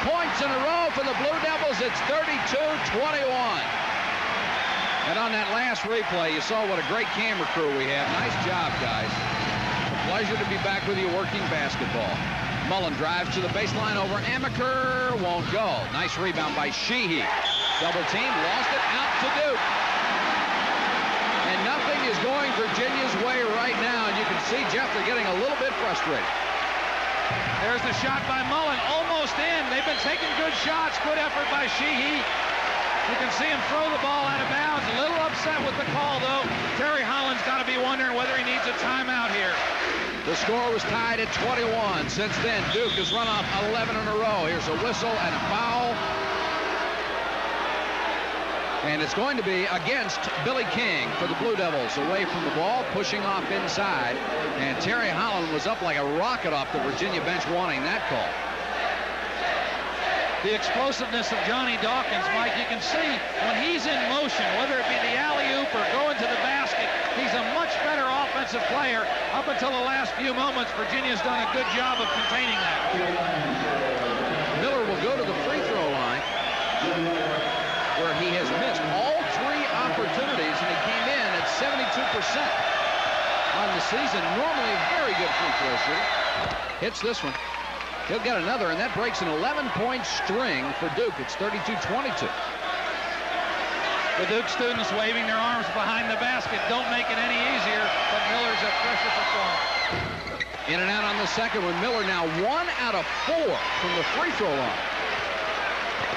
11 points in a row for the Blue Devils. It's 32-21. And on that last replay, you saw what a great camera crew we have. Nice job, guys. Pleasure to be back with you working basketball. Mullen drives to the baseline over Amaker. Won't go. Nice rebound by Sheehy. Double team. Lost it out to Duke. And nothing is going Virginia's way right now. And you can see Jeff, they're getting a little bit frustrated. There's the shot by Mullen. Almost in. They've been taking good shots. Good effort by Sheehy. You can see him throw the ball out of bounds. A little upset with the call, though. Terry Holland's got to be wondering whether he needs a timeout here. The score was tied at 21. Since then, Duke has run off 11 in a row. Here's a whistle and a foul. And it's going to be against Billy King for the Blue Devils. Away from the ball, pushing off inside. And Terry Holland was up like a rocket off the Virginia bench wanting that call. The explosiveness of Johnny Dawkins, Mike, you can see when he's in motion, whether it be the alley-oop or going to the basket, he's a much better offensive player. Up until the last few moments, Virginia's done a good job of containing that. Miller will go to the free throw line where he has missed all three opportunities, and he came in at 72% on the season. Normally a very good free throw shooter. Hits this one. He'll get another, and that breaks an 11-point string for Duke. It's 32-22. The Duke students waving their arms behind the basket don't make it any easier, but Miller's a pressure performer. In and out on the second one. Miller now one out of four from the free throw line.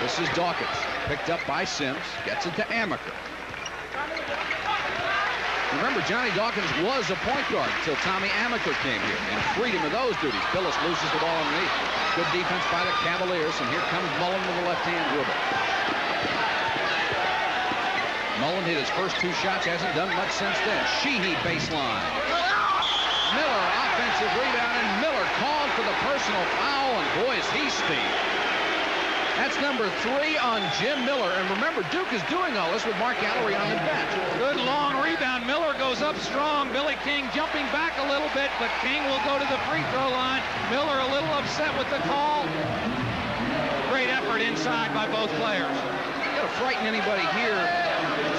This is Dawkins. Picked up by Sims. Gets it to Amaker. Remember, Johnny Dawkins was a point guard until Tommy Amaker came here and freed him of those duties. Bilas loses the ball underneath. Good defense by the Cavaliers, and here comes Mullen with a left-hand dribble. Mullen hit his first two shots, hasn't done much since then. Sheehy baseline. Miller offensive rebound, and Miller called for the personal foul, and boy, is he speed. That's number three on Jim Miller. And remember, Duke is doing all this with Mark Alarie on the bench. Good long rebound. Miller goes up strong. Billy King jumping back a little bit, but King will go to the free throw line. Miller a little upset with the call. Great effort inside by both players. Got to frighten anybody here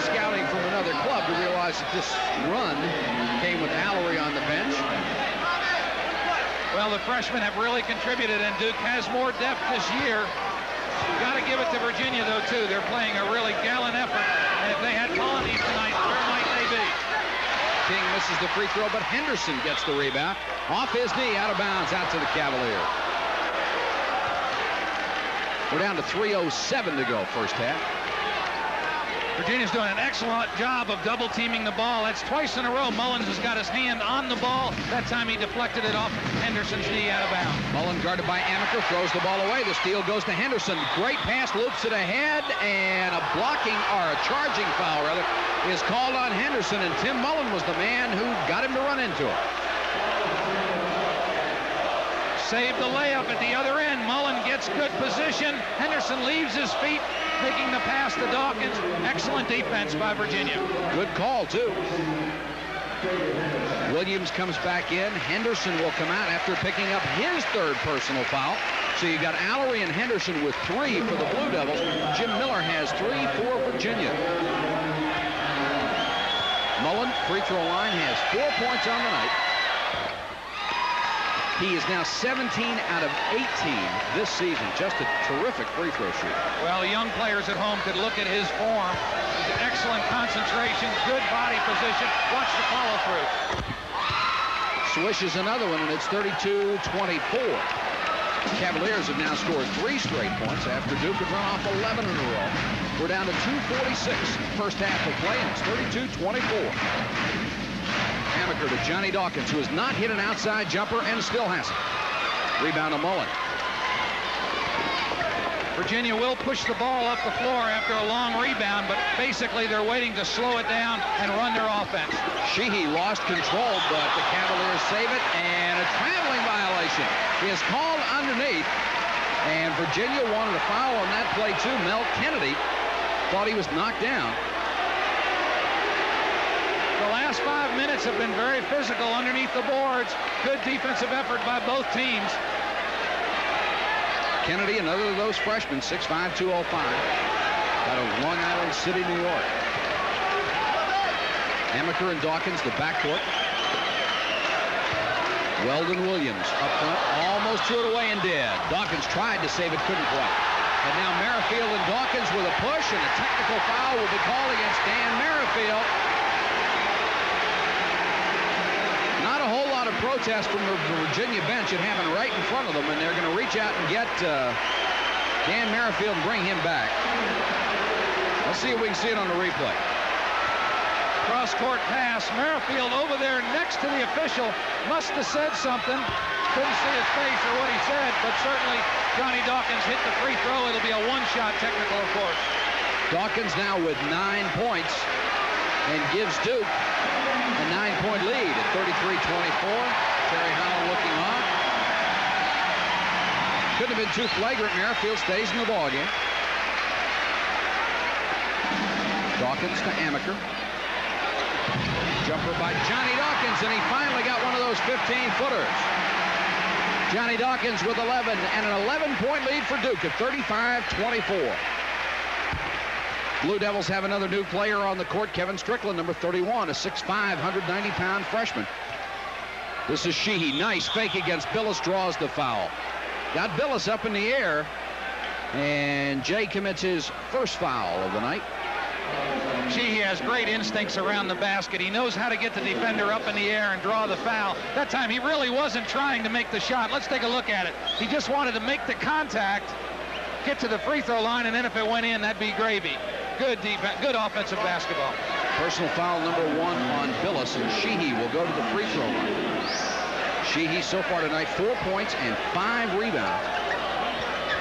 scouting from another club to realize that this run came with Alarie on the bench. Well, the freshmen have really contributed, and Duke has more depth this year. Got to give it to Virginia, though, too. They're playing a really gallant effort. And if they had Polynice tonight, where might they be? King misses the free throw, but Henderson gets the rebound. Off his knee, out of bounds, out to the Cavalier. We're down to 3.07 to go first half. Virginia's doing an excellent job of double teaming the ball. That's twice in a row. Mullins has got his hand on the ball. That time he deflected it off Henderson's knee out of bounds. Mullen guarded by Amaker, throws the ball away. The steal goes to Henderson. Great pass, loops it ahead, and a blocking, or a charging foul, rather, is called on Henderson, and Tim Mullen was the man who got him to run into it. Saved the layup at the other end. Mullen gets good position. Henderson leaves his feet, making the pass to Dawkins. Excellent defense by Virginia. Good call, too. Williams comes back in. Henderson will come out after picking up his third personal foul. So you got Alarie and Henderson with three for the Blue Devils. Jim Miller has three for Virginia. Mullen, free throw line, has four points on the night. He is now 17 out of 18 this season. Just a terrific free throw shooter. Well, young players at home could look at his form. He's excellent concentration, good body position. Watch the follow through. Swishes another one, and it's 32-24. Cavaliers have now scored three straight points after Duke had run off 11 in a row. We're down to 246 first half of play, and it's 32-24. To Johnny Dawkins, who has not hit an outside jumper and still has it. Rebound to Mullen. Virginia will push the ball up the floor after a long rebound, but basically they're waiting to slow it down and run their offense. Sheehy lost control, but the Cavaliers save it, and a traveling violation He is called underneath. And Virginia wanted a foul on that play, too. Mel Kennedy thought he was knocked down. The last five minutes have been very physical underneath the boards. Good defensive effort by both teams. Kennedy, another of those freshmen, 6'5", 205, out of Long Island City, New York. Amaker and Dawkins, the backcourt. Weldon Williams up front, almost threw it away and did. Dawkins tried to save it, couldn't quite. And now Merrifield and Dawkins with a push, and a technical foul will be called against Dan Merrifield. Not a whole lot of protest from the Virginia bench. It happened right in front of them, and they're going to reach out and get uh, Dan Merrifield and bring him back. Let's see if we can see it on the replay. Cross-court pass. Merrifield over there next to the official must have said something. Couldn't see his face or what he said, but certainly Johnny Dawkins hit the free throw. It'll be a one-shot technical, of course. Dawkins now with nine points and gives Duke a nine-point lead at 33-24. Terry Holland looking on. Couldn't have been too flagrant. Merrifield stays in the ballgame. Dawkins to Amaker. Jumper by Johnny Dawkins, and he finally got one of those 15-footers. Johnny Dawkins with 11, and an 11-point lead for Duke at 35-24. Blue Devils have another new player on the court, Kevin Strickland, number 31, a 6'5", 190-pound freshman. This is Sheehy. Nice fake against Bilas, draws the foul. Got Bilas up in the air, and Jay commits his first foul of the night. Sheehy has great instincts around the basket. He knows how to get the defender up in the air and draw the foul. That time he really wasn't trying to make the shot. Let's take a look at it. He just wanted to make the contact, get to the free throw line, and then if it went in, that'd be gravy. Good defense, good offensive basketball. Personal foul number one on Bilas, and Sheehy will go to the free throw line. Sheehy so far tonight, four points and five rebounds.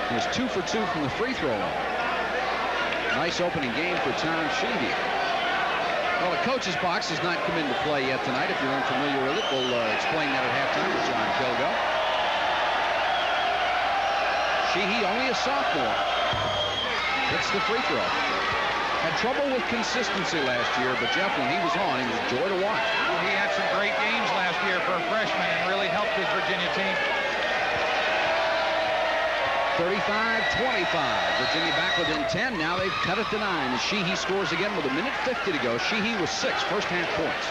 He was two for two from the free throw line. Nice opening game for Tom Sheehy. Well, the coach's box has not come into play yet tonight. If you're unfamiliar with it, we'll uh, explain that at halftime with John Kilgo. Sheehy, only a sophomore, hits the free throw. Had trouble with consistency last year, but Jeff, when he was on, he was a joy to watch. Well, he had some great games last year for a freshman and really helped his Virginia team. 35-25. Virginia back within 10. Now they've cut it to 9 as Sheehy scores again with a minute 50 to go. Sheehy with six first half points.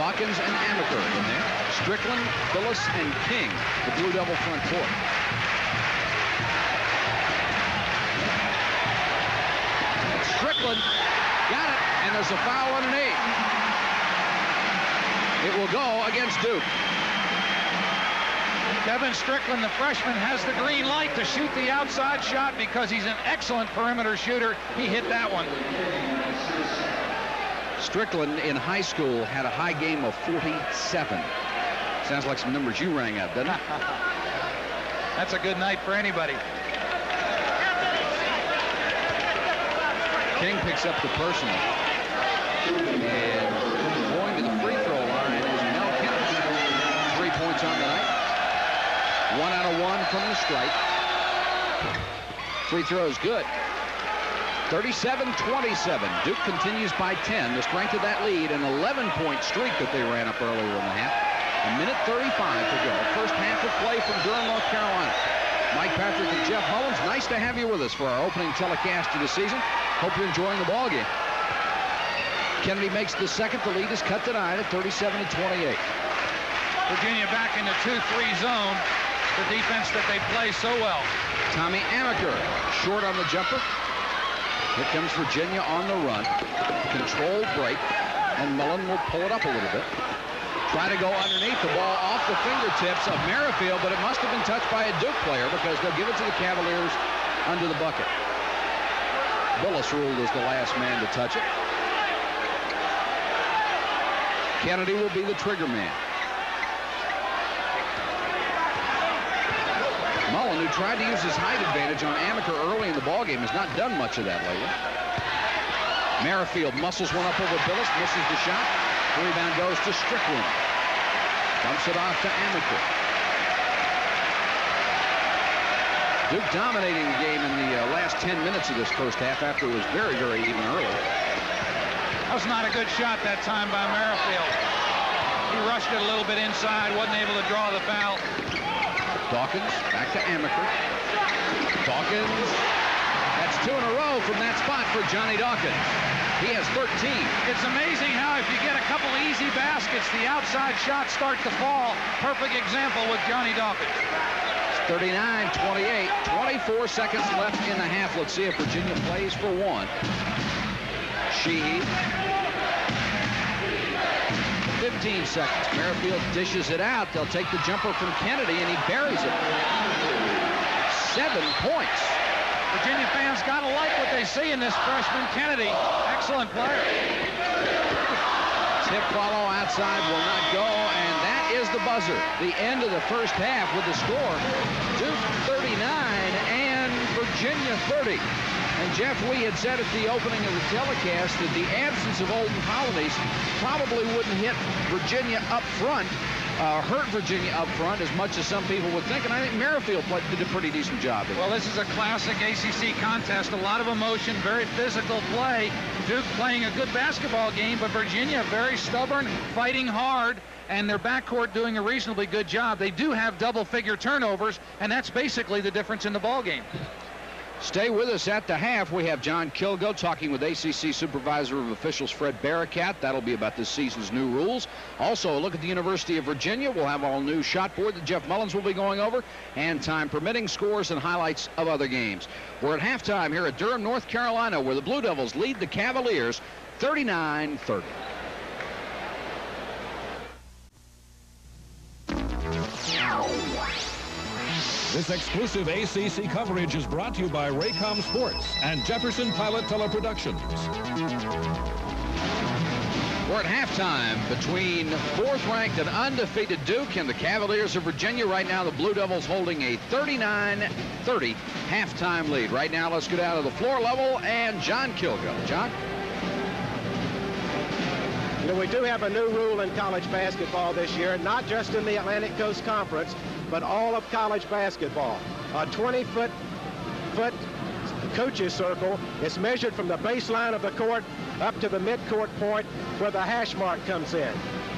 Dawkins and Amaker in there. Strickland, Bilas, and King, the Blue Devil front court. Got it, and there's a foul underneath. It will go against Duke. Kevin Strickland, the freshman, has the green light to shoot the outside shot because he's an excellent perimeter shooter. He hit that one. Strickland in high school had a high game of 47. Sounds like some numbers you rang up, doesn't it? [laughs] That's a good night for anybody. King picks up the personal. And going to the free throw line is Mel. Three points on the night. One out of one from the strike. Free throw is good. 37-27. Duke continues by 10. The strength of that lead, an 11-point streak that they ran up earlier in the half. A minute 35 to go. First half of play from Durham, North Carolina. Mike Patrick and Jeff Mullins, nice to have you with us for our opening telecast of the season. Hope you're enjoying the ball game. Kennedy makes the second. The lead is cut to nine at 37 to 28. Virginia back in the 2-3 zone, the defense that they play so well. Tommy Amaker short on the jumper. Here comes Virginia on the run. Controlled break, and Mullen will pull it up a little bit. Try to go underneath the ball off the fingertips of Merrifield, but it must have been touched by a Duke player because they'll give it to the Cavaliers under the bucket. Bilas ruled as the last man to touch it. Kennedy will be the trigger man. Mullen, who tried to use his height advantage on Amaker early in the ballgame, has not done much of that lately. Merrifield muscles one up over Bilas, misses the shot. Rebound goes to Strickland. Dumps it off to Amaker. Duke dominating the game in the uh, last 10 minutes of this first half after it was very, very even early. That was not a good shot that time by Merrifield. He rushed it a little bit inside, wasn't able to draw the foul. Dawkins back to Amaker. Dawkins. That's two in a row from that spot for Johnny Dawkins. He has 13. It's amazing how if you get a couple easy baskets, the outside shots start to fall. Perfect example with Johnny Dawkins. 39-28, 24 seconds left in the half. Let's see if Virginia plays for one. Sheehy. 15 seconds. Merrifield dishes it out. They'll take the jumper from Kennedy, and he buries it. Seven points. Virginia fans got to like what they see in this freshman Kennedy. Excellent player. Tip follow outside will not go, the buzzer. The end of the first half with the score. Duke 39 and Virginia 30. And Jeff, we had said at the opening of the telecast that the absence of Olden Polynice probably wouldn't hit Virginia up front, uh, hurt Virginia up front as much as some people would think. And I think Merrifield played, did a pretty decent job. Well, this is a classic ACC contest. A lot of emotion, very physical play. Duke playing a good basketball game, but Virginia very stubborn, fighting hard and their backcourt doing a reasonably good job. They do have double-figure turnovers, and that's basically the difference in the ball game. Stay with us at the half. We have John Kilgo talking with ACC Supervisor of Officials Fred Barakat. That'll be about this season's new rules. Also, a look at the University of Virginia. We'll have all new shot board that Jeff Mullins will be going over, and time permitting scores and highlights of other games. We're at halftime here at Durham, North Carolina, where the Blue Devils lead the Cavaliers 39-30. This exclusive ACC coverage is brought to you by Raycom Sports and Jefferson Pilot Teleproductions. We're at halftime between fourth-ranked and undefeated Duke and the Cavaliers of Virginia. Right now, the Blue Devils holding a 39-30 halftime lead. Right now, let's go down to the floor level and John Kilgo. John? You know, we do have a new rule in college basketball this year, not just in the Atlantic Coast Conference, but all of college basketball. A 20-foot foot coaches circle is measured from the baseline of the court up to the midcourt point where the hash mark comes in.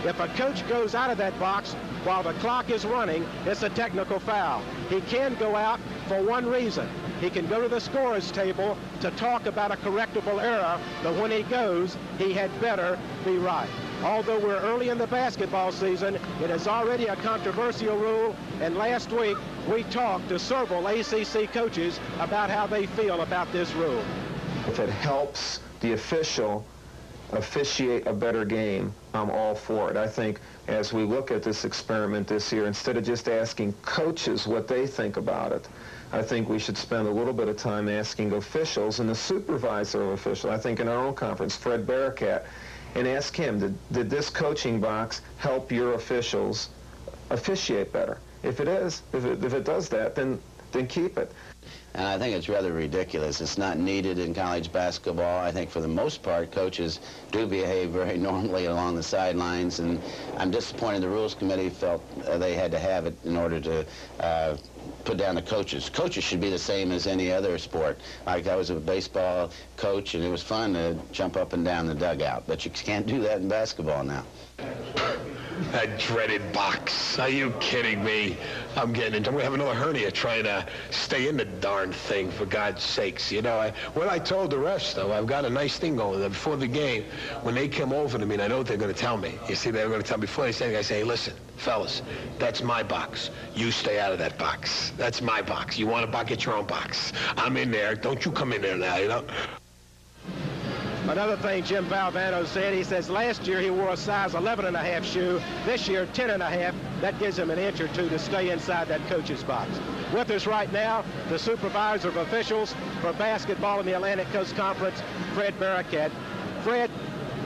If a coach goes out of that box while the clock is running, it's a technical foul. He can go out for one reason. He can go to the scorer's table to talk about a correctable error, but when he goes, he had better be right. Although we're early in the basketball season, it is already a controversial rule, and last week we talked to several ACC coaches about how they feel about this rule. If it helps the official officiate a better game, I'm all for it. I think as we look at this experiment this year, instead of just asking coaches what they think about it, I think we should spend a little bit of time asking officials and the supervisor of officials. I think in our own conference, Fred Barakat, and ask him, did, did this coaching box help your officials officiate better? If it is, if it, if it does that, then, then keep it. And I think it's rather ridiculous. It's not needed in college basketball. I think for the most part, coaches do behave very [laughs] normally along the sidelines, and I'm disappointed the Rules Committee felt uh, they had to have it in order to uh, put down the coaches. Coaches should be the same as any other sport. Like I was a baseball coach, and it was fun to jump up and down the dugout, but you can't do that in basketball now. That dreaded box. Are you kidding me? I'm getting into, I'm going to have another hernia trying to stay in the darn thing, for God's sakes. You know, I, what I told the refs, though, I've got a nice thing going. Before the game, when they come over to me, and I know what they're going to tell me. You see, they're going to tell me before they say I say, hey, listen, fellas, that's my box. You stay out of that box. That's my box. You want a box, get your own box. I'm in there. Don't you come in there now, you know? Another thing Jim Valvano said, he says last year he wore a size 11 and a half shoe. This year, 10 and a half. That gives him an inch or two to stay inside that coach's box. With us right now, the supervisor of officials for basketball in the Atlantic Coast Conference, Fred Barakat. Fred,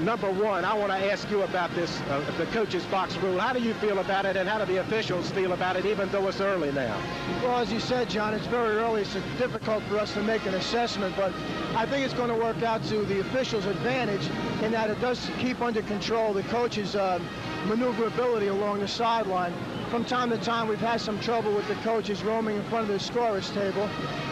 number one, I want to ask you about this, uh, the coach's box rule. How do you feel about it, and how do the officials feel about it, even though it's early now? Well, as you said, John, it's very early. It's difficult for us to make an assessment, but I think it's going to work out to the officials' advantage in that it does keep under control the coach's uh, maneuverability along the sideline. From time to time, we've had some trouble with the coaches roaming in front of the scorer's table,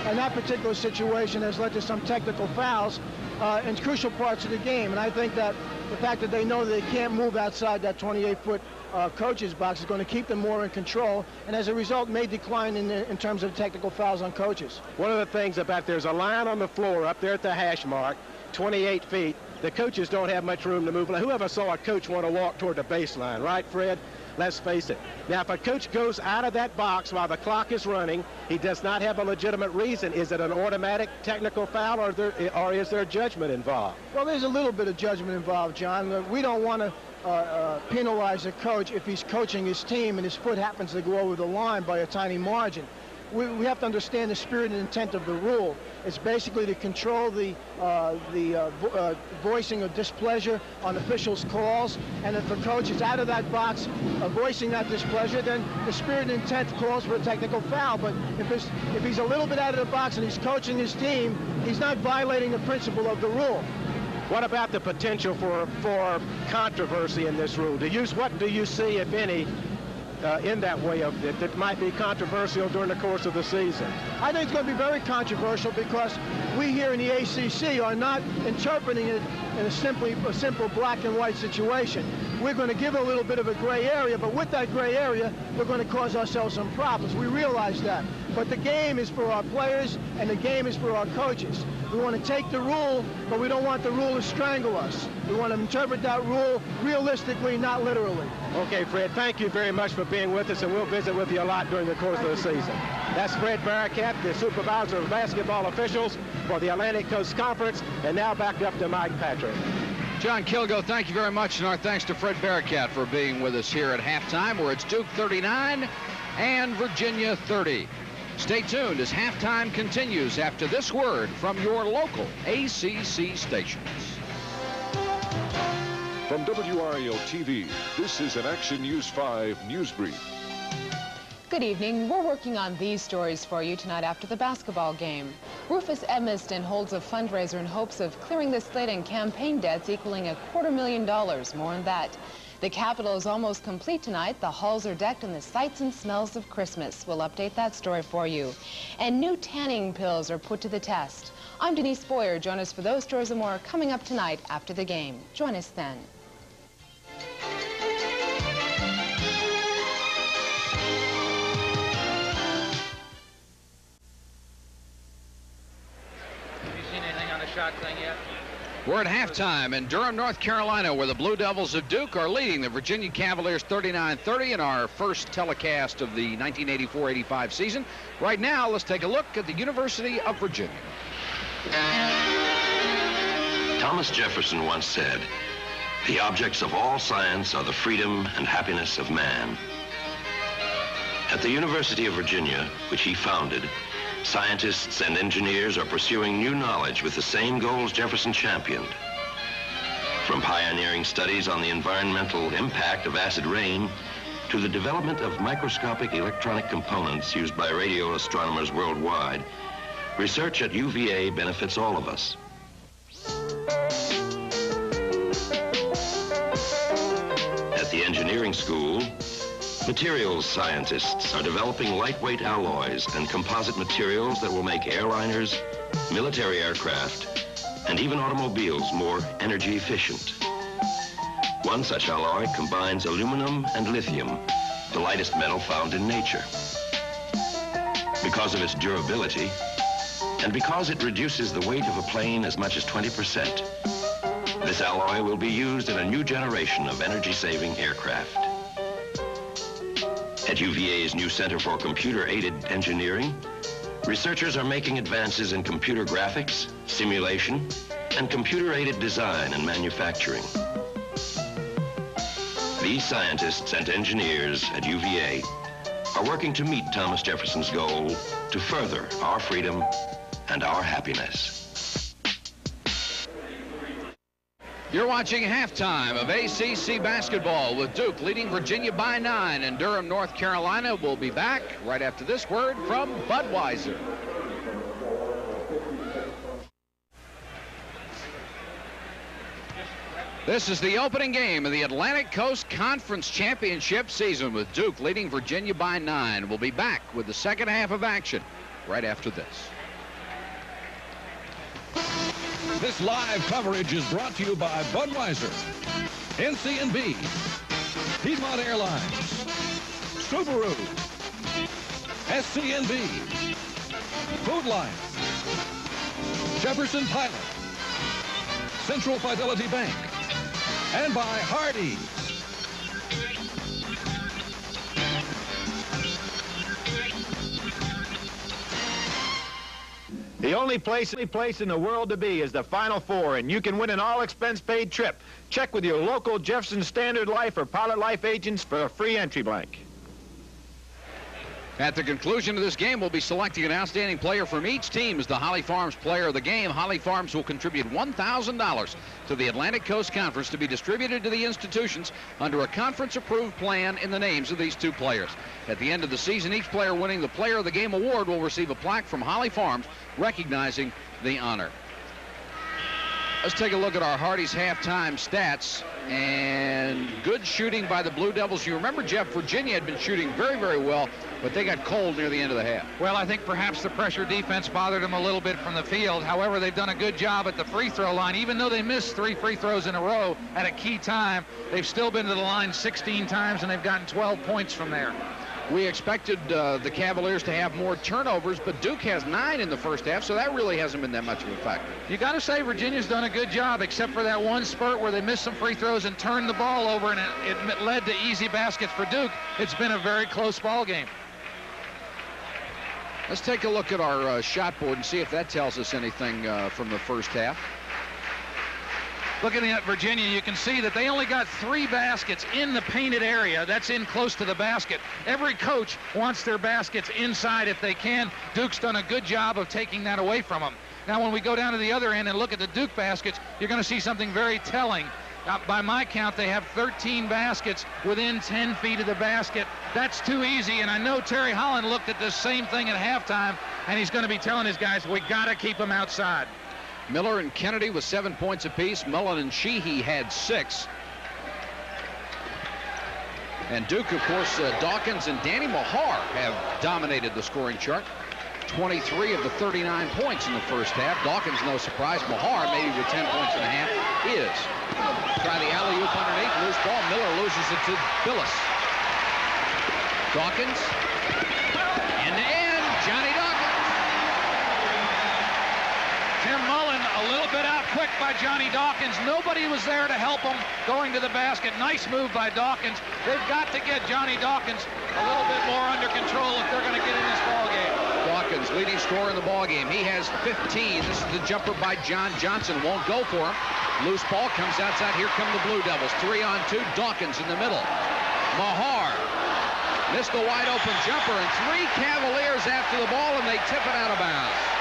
and that particular situation has led to some technical fouls uh, in crucial parts of the game. And I think that the fact that they know that they can't move outside that 28-foot uh, coach's box is going to keep them more in control, and as a result, may decline in, in terms of technical fouls on coaches. One of the things about there's a line on the floor up there at the hash mark, 28 feet. The coaches don't have much room to move. Whoever saw a coach want to walk toward the baseline, right, Fred? Let's face it. Now, if a coach goes out of that box while the clock is running, he does not have a legitimate reason. Is it an automatic technical foul, or, there, or is there judgment involved? Well, there's a little bit of judgment involved, John. Uh, We don't want to uh, uh, penalize a coach if he's coaching his team and his foot happens to go over the line by a tiny margin. We, we have to understand the spirit and intent of the rule. It's basically to control the uh, the uh, vo- uh, voicing of displeasure on officials' calls, and if a coach is out of that box voicing that displeasure, then the spirit and intent calls for a technical foul. But if, if he's a little bit out of the box and he's coaching his team, he's not violating the principle of the rule. What about the potential for for controversy in this rule? Do you what do you see, if any, uh, in that way of it that might be controversial during the course of the season? I think it's going to be very controversial because we here in the ACC are not interpreting it in a simply a simple black and white situation. We're going to give a little bit of a gray area, but with that gray area, we're going to cause ourselves some problems. We realize that. But the game is for our players and the game is for our coaches. We want to take the rule, but we don't want the rule to strangle us. We want to interpret that rule realistically, not literally. Okay, Fred, thank you very much for being with us, and we'll visit with you a lot during the course of the season. That's Fred Barakat, the supervisor of basketball officials for the Atlantic Coast Conference, and now back up to Mike Patrick. John Kilgo, thank you very much, and our thanks to Fred Barakat for being with us here at halftime, where it's Duke 39 and Virginia 30. Stay tuned as halftime continues after this word from your local ACC stations. From WRAL TV, this is an Action News 5 News Brief. Good evening. We're working on these stories for you tonight after the basketball game. Rufus Edmisten holds a fundraiser in hopes of clearing the slate and campaign debts equaling a quarter million dollars. More on that. The Capitol is almost complete tonight. The halls are decked in the sights and smells of Christmas. We'll update that story for you. And new tanning pills are put to the test. I'm Denise Boyer. Join us for those stories and more coming up tonight after the game. Join us then. Shot thing yet? We're at halftime in Durham, North Carolina, where the Blue Devils of Duke are leading the Virginia Cavaliers 39-30 in our first telecast of the 1984-85 season. Right now, let's take a look at the University of Virginia. Thomas Jefferson once said, the objects of all science are the freedom and happiness of man. At the University of Virginia, which he founded, scientists and engineers are pursuing new knowledge with the same goals Jefferson championed. From pioneering studies on the environmental impact of acid rain to the development of microscopic electronic components used by radio astronomers worldwide, research at UVA benefits all of us. At the engineering school, materials scientists are developing lightweight alloys and composite materials that will make airliners, military aircraft, and even automobiles more energy efficient. One such alloy combines aluminum and lithium, the lightest metal found in nature. Because of its durability, and because it reduces the weight of a plane as much as 20%, this alloy will be used in a new generation of energy-saving aircraft. At UVA's new Center for Computer-Aided Engineering, researchers are making advances in computer graphics, simulation, and computer-aided design and manufacturing. These scientists and engineers at UVA are working to meet Thomas Jefferson's goal to further our freedom and our happiness. You're watching halftime of ACC basketball with Duke leading Virginia by nine and Durham, North Carolina will be back right after this word from Budweiser. This is the opening game of the Atlantic Coast Conference Championship season with Duke leading Virginia by nine. We'll be back with the second half of action right after this. This live coverage is brought to you by Budweiser, NCNB, Piedmont Airlines, Subaru, SCNB, Food Lion, Jefferson Pilot, Central Fidelity Bank, and by Hardee's. The only place, only place in the world to be is the Final Four, and you can win an all-expense-paid trip. Check with your local Jefferson Standard Life or Pilot Life agents for a free entry blank. At the conclusion of this game, we'll be selecting an outstanding player from each team as the Holly Farms player of the game. Holly Farms will contribute $1,000 to the Atlantic Coast Conference to be distributed to the institutions under a conference-approved plan in the names of these two players. At the end of the season, each player winning the Player of the Game award will receive a plaque from Holly Farms recognizing the honor. Let's take a look at our Hardee's halftime stats. And good shooting by the Blue Devils. You remember, Jeff, Virginia had been shooting very, very well, but they got cold near the end of the half. Well, I think perhaps the pressure defense bothered them a little bit from the field. However, they've done a good job at the free throw line. Even though they missed three free throws in a row at a key time, they've still been to the line 16 times, and they've gotten 12 points from there. We expected uh, the Cavaliers to have more turnovers, but Duke has nine in the first half, so that really hasn't been that much of a factor. You got to say Virginia's done a good job, except for that one spurt where they missed some free throws and turned the ball over, and it, it led to easy baskets for Duke. It's been a very close ball game. Let's take a look at our uh, shot board and see if that tells us anything uh, from the first half. Looking at Virginia, you can see that they only got three baskets in the painted area. That's in close to the basket. Every coach wants their baskets inside if they can. Duke's done a good job of taking that away from them. Now, when we go down to the other end and look at the Duke baskets, you're going to see something very telling. Now, by my count, they have 13 baskets within 10 feet of the basket. That's too easy, and I know Terry Holland looked at the same thing at halftime, and he's going to be telling his guys, we got to keep them outside. Miller and Kennedy with seven points apiece. Mullen and Sheehy had six. And Duke, of course, uh, Dawkins and Danny Meagher have dominated the scoring chart. 23 of the 39 points in the first half. Dawkins, no surprise. Meagher, maybe with 10 points and a half, is. Try the alley-oop underneath. Loose ball. Miller loses it to Bilas. Dawkins. End-to-end. Johnny Dawkins. Tim Mullen a little bit out quick by Johnny Dawkins. Nobody was there to help him going to the basket. Nice move by Dawkins. They've got to get Johnny Dawkins a little bit more under control if they're going to get in this ball game. Dawkins, leading scorer in the ball game. He has 15. This is the jumper by John Johnson. Won't go for him. Loose ball comes outside. Here come the Blue Devils. Three on two. Dawkins in the middle. Meagher missed the wide open jumper, and three Cavaliers after the ball, and they tip it out of bounds.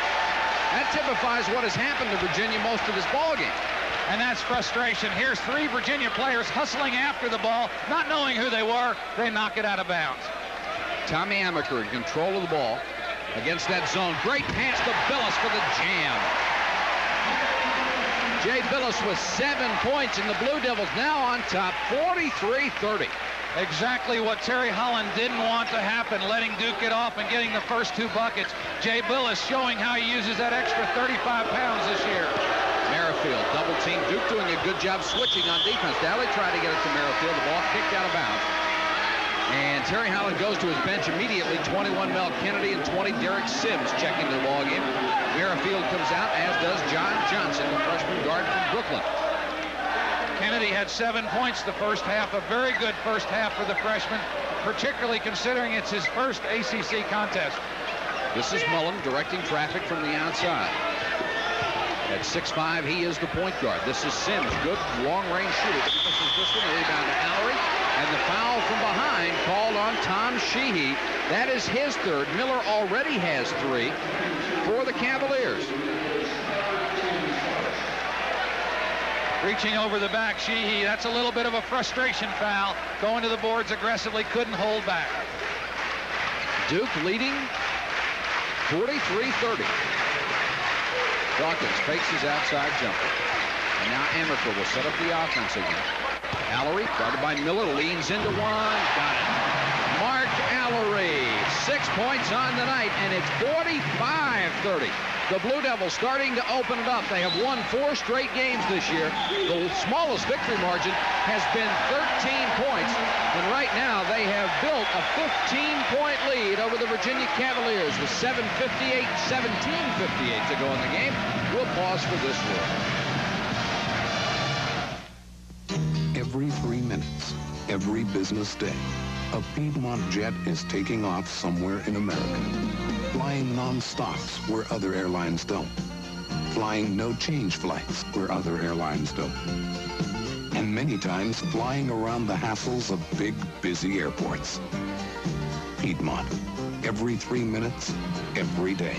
That typifies what has happened to Virginia most of this ball game. And that's frustration. Here's three Virginia players hustling after the ball, not knowing who they were. They knock it out of bounds. Tommy Amaker in control of the ball against that zone. Great pass to Bilas for the jam. Jay Bilas with seven points, and the Blue Devils now on top, 43-30. Exactly what Terry Holland didn't want to happen, letting Duke get off and getting the first two buckets. Jay Bilas showing how he uses that extra 35 pounds this year. Merrifield, double team. Duke doing a good job switching on defense. Daly tried to get it to Merrifield. The ball kicked out of bounds. And Terry Holland goes to his bench immediately. 21 Mel Kennedy and 20 Derek Sims checking the ball game. Merrifield comes out, as does John Johnson, the freshman guard from Brooklyn. Kennedy had seven points the first half, a very good first half for the freshman, particularly considering it's his first ACC contest. This is Mullen directing traffic from the outside. At 6'5", he is the point guard. This is Sims. Good long-range shooter. He misses this one. Rebound to Alarie. And the foul from behind called on Tom Sheehy. That is his third. Miller already has three for the Cavaliers. Reaching over the back, Sheehy. That's a little bit of a frustration foul. Going to the boards aggressively, couldn't hold back. Duke leading 43-30. Dawkins fakes his outside jumper. And now Amaker will set up the offense again. Alarie, guarded by Miller, leans into one. Got it. Six points on the night, and it's 45-30. The Blue Devils starting to open it up. They have won four straight games this year. The smallest victory margin has been 13 points. And right now they have built a 15-point lead over the Virginia Cavaliers with 7.58, 17.58 to go in the game. We'll pause for this one. Every three minutes, every business day, a Piedmont jet is taking off somewhere in America flying non-stops where other airlines don't, flying no-change flights where other airlines don't, and many times flying around the hassles of big, busy airports. Piedmont, every three minutes, every day.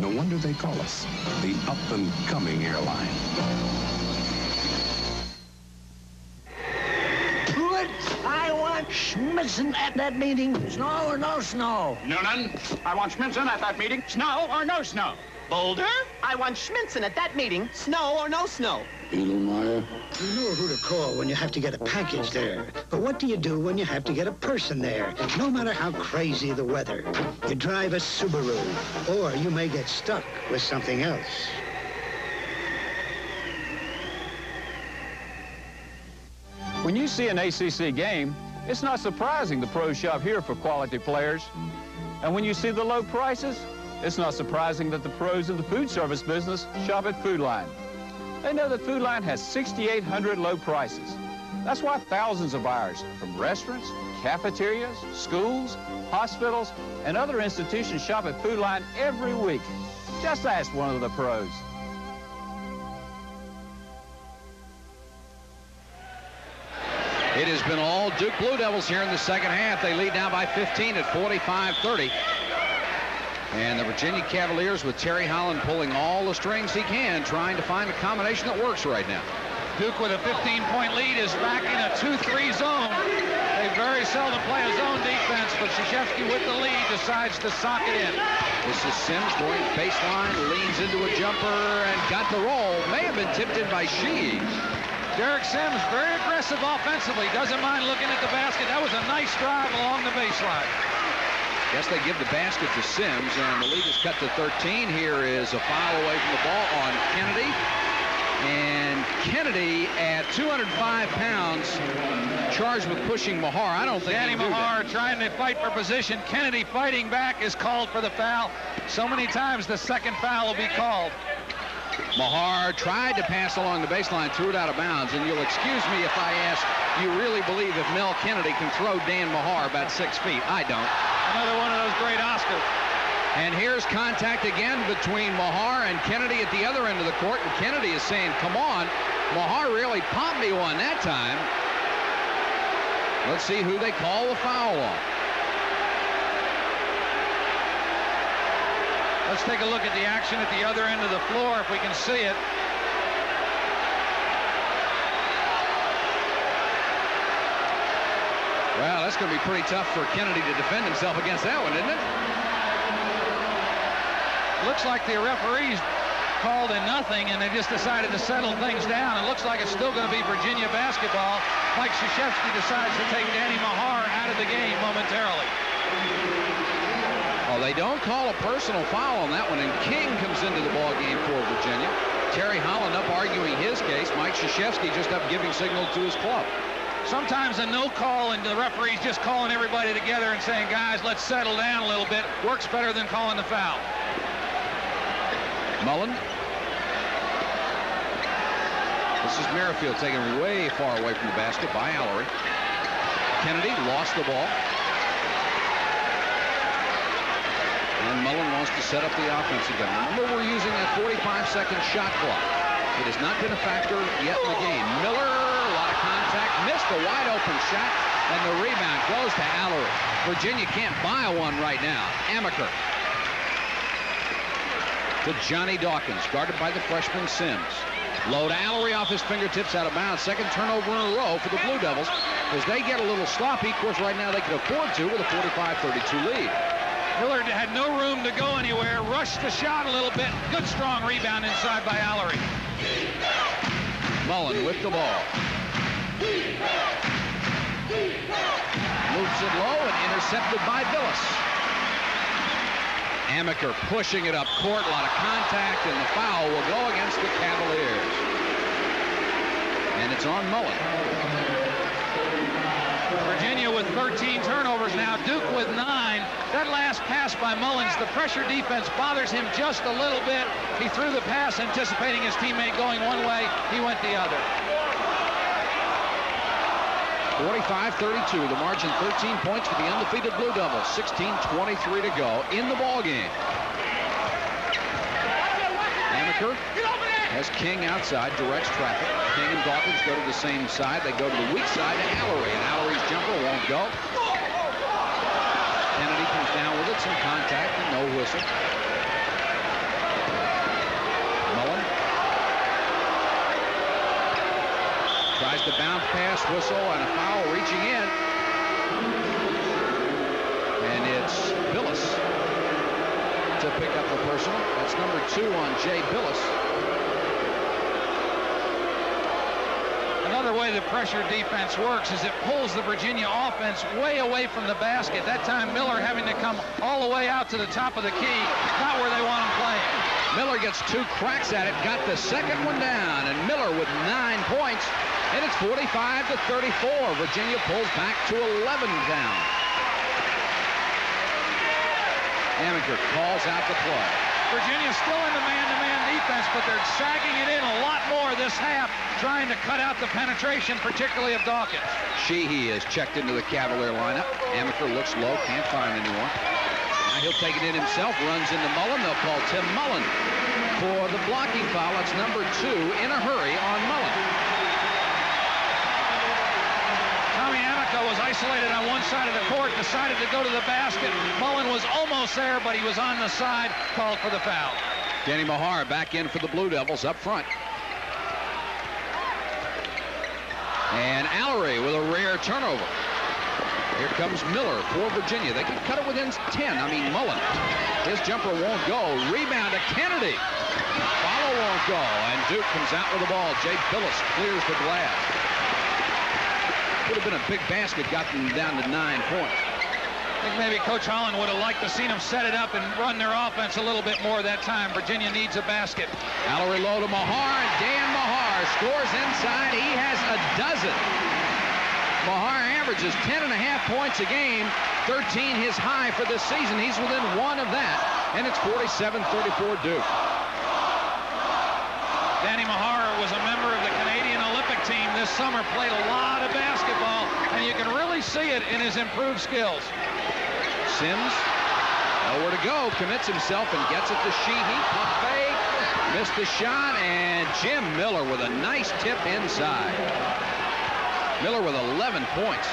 No wonder they call us the up-and-coming airline. I want Schmitzen at that meeting. Snow or no snow? Noonan, I want Schmitzen at that meeting. Snow or no snow? Boulder, I want Schmitzen at that meeting. Snow or no snow? Edelmeyer. You know who to call when you have to get a package there. But what do you do when you have to get a person there? No matter how crazy the weather. You drive a Subaru, or you may get stuck with something else. When you see an ACC game, it's not surprising the pros shop here for quality players. And when you see the low prices, it's not surprising that the pros in the food service business shop at Food Lion. They know that Food Lion has 6,800 low prices. That's why thousands of buyers from restaurants, cafeterias, schools, hospitals, and other institutions shop at Food Lion every week. Just ask one of the pros. It has been all Duke Blue Devils here in the second half. They lead now by 15 at 45-30. And the Virginia Cavaliers with Terry Holland pulling all the strings he can, trying to find a combination that works right now. Duke with a 15-point lead is back in a 2-3 zone. They very seldom play a zone defense, but Krzyzewski with the lead decides to sock it in. This is Sims going baseline, leans into a jumper, and got the roll. May have been tipped in by Sheehy. Derek Sims, very aggressive offensively. Doesn't mind looking at the basket. That was a nice drive along the baseline. Guess they give the basket to Sims, and the lead is cut to 13. Here is a foul away from the ball on Kennedy. And Kennedy, at 205 pounds, charged with pushing Meagher. I don't think Danny he can do Meagher that. trying to fight for position. Kennedy fighting back is called for the foul. So many times the second foul will be called. Meagher tried to pass along the baseline, threw it out of bounds. And you'll excuse me if I ask, you really believe if Mel Kennedy can throw Dan Meagher about six feet? I don't. Another one of those great Oscars. And here's contact again between Meagher and Kennedy at the other end of the court. And Kennedy is saying, come on. Meagher really popped me one that time. Let's see who they call the foul on. Let's take a look at the action at the other end of the floor if we can see it. Well, that's going to be pretty tough for Kennedy to defend himself against that one, isn't it? Looks like the referees called in nothing, and they just decided to settle things down. It looks like it's still going to be Virginia basketball. Mike Krzyzewski decides to take Danny Meagher out of the game momentarily. They don't call a personal foul on that one, and King comes into the ball game for Virginia. Terry Holland up arguing his case. Mike Krzyzewski just up giving signal to his club. Sometimes a no call and the referee's just calling everybody together and saying, guys, let's settle down a little bit. Works better than calling the foul. Mullen. This is Merrifield taken way far away from the basket by Alarie. Kennedy lost the ball. And Mullen wants to set up the offense again. Remember, we're using that 45-second shot clock. It has not been a factor yet in the game. Miller, a lot of contact, missed a wide-open shot, and the rebound goes to Alarie. Virginia can't buy one right now. Amaker to Johnny Dawkins, guarded by the freshman Sims. To Alarie off his fingertips out of bounds. Second turnover in a row for the Blue Devils as they get a little sloppy. Of course, right now they can afford to with a 45-32 lead. Hillard had no room to go anywhere, rushed the shot a little bit. Good strong rebound inside by Alarie. Mullen with the ball. Moves it low and intercepted by Bilas. Amaker pushing it up court, a lot of contact, and the foul will go against the Cavaliers. And it's on Mullen. Virginia with 13 turnovers now. Duke with nine. That last pass by Mullins, the pressure defense bothers him just a little bit. He threw the pass anticipating his teammate going one way. He went the other. 45-32, the margin 13 points for the undefeated Blue Devils. 16-23 to go in the ball game. Amaker has King outside, directs traffic. King and Dawkins go to the same side. They go to the weak side to Alarie, and Alarie's jumper won't go. Kennedy comes down with it, some contact, and no whistle. Mullen tries to bounce pass, whistle, and a foul reaching in. And it's Bilas to pick up the personal. That's number two on Jay Bilas. Another way the pressure defense works is it pulls the Virginia offense way away from the basket. That time Miller having to come all the way out to the top of the key, not where they want him playing. Miller gets two cracks at it, got the second one down, and Miller with nine points, and it's 45 to 34. Virginia pulls back to 11 down. Amaker calls out the play. Virginia still in the man-to-man defense, but they're sagging it in a lot more this half, trying to cut out the penetration, particularly of Dawkins. Sheehy is checked into the Cavalier lineup. Amaker looks low, can't find anyone. Now he'll take it in himself, runs into Mullen. They'll call Tim Mullen for the blocking foul. It's number two in a hurry on Mullen. Tommy Amaker was isolated on one side of the court, decided to go to the basket. Mullen was almost there, but he was on the side, called for the foul. Danny Meagher back in for the Blue Devils up front. And Alarie with a rare turnover. Here comes Miller for Virginia. They can cut it within 10. I mean, Mullen. His jumper won't go. Rebound to Kennedy. Follow won't go. And Duke comes out with the ball. Jay Bilas clears the glass. Would have been a big basket, got them down to nine points. Think maybe Coach Holland would have liked to seen them set it up and run their offense a little bit more that time. Virginia needs a basket. Alarie low to Meagher, and Dan Meagher scores inside. He has a dozen. Meagher averages 10 and a half points a game, 13 his high for this season. He's within one of that, and it's 47-34 Duke. Danny Meagher was a member of the Canadian Olympic team this summer, played a lot of basketball, and you can really see it in his improved skills. Sims, nowhere to go, commits himself and gets it to Sheehy. Pump fake, missed the shot, and Jim Miller with a nice tip inside. Miller with 11 points.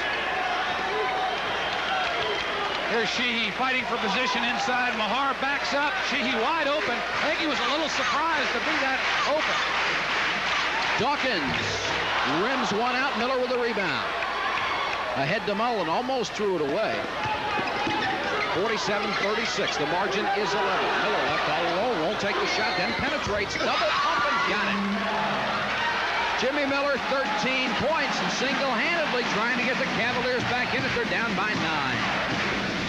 Here's Sheehy fighting for position inside. Meagher backs up. Sheehy wide open. I think he was a little surprised to be that open. Dawkins rims one out. Miller with a rebound. Ahead to Mullen. Almost threw it away. 47-36. The margin is 11. Miller left all alone. Won't take the shot. Then penetrates. Double pump and got it. Jimmy Miller, 13 points, and single-handedly trying to get the Cavaliers back in it. They're down by nine.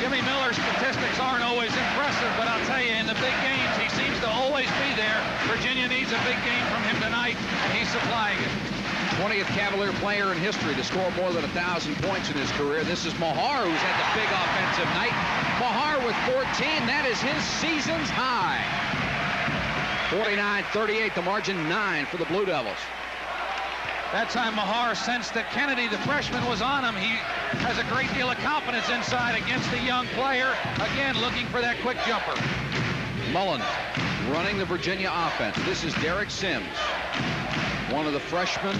Jimmy Miller's statistics aren't always impressive, but I'll tell you, in the big games, he seems to always be there. Virginia needs a big game from him tonight, and he's supplying it. 20th Cavalier player in history to score more than 1,000 points in his career. This is Meagher, who's had the big offensive night. Meagher with 14. That is his season's high. 49-38, the margin 9 for the Blue Devils. That time Meagher sensed that Kennedy, the freshman, was on him. He has a great deal of confidence inside against the young player. Again, looking for that quick jumper. Mullen running the Virginia offense. This is Derek Sims, one of the freshmen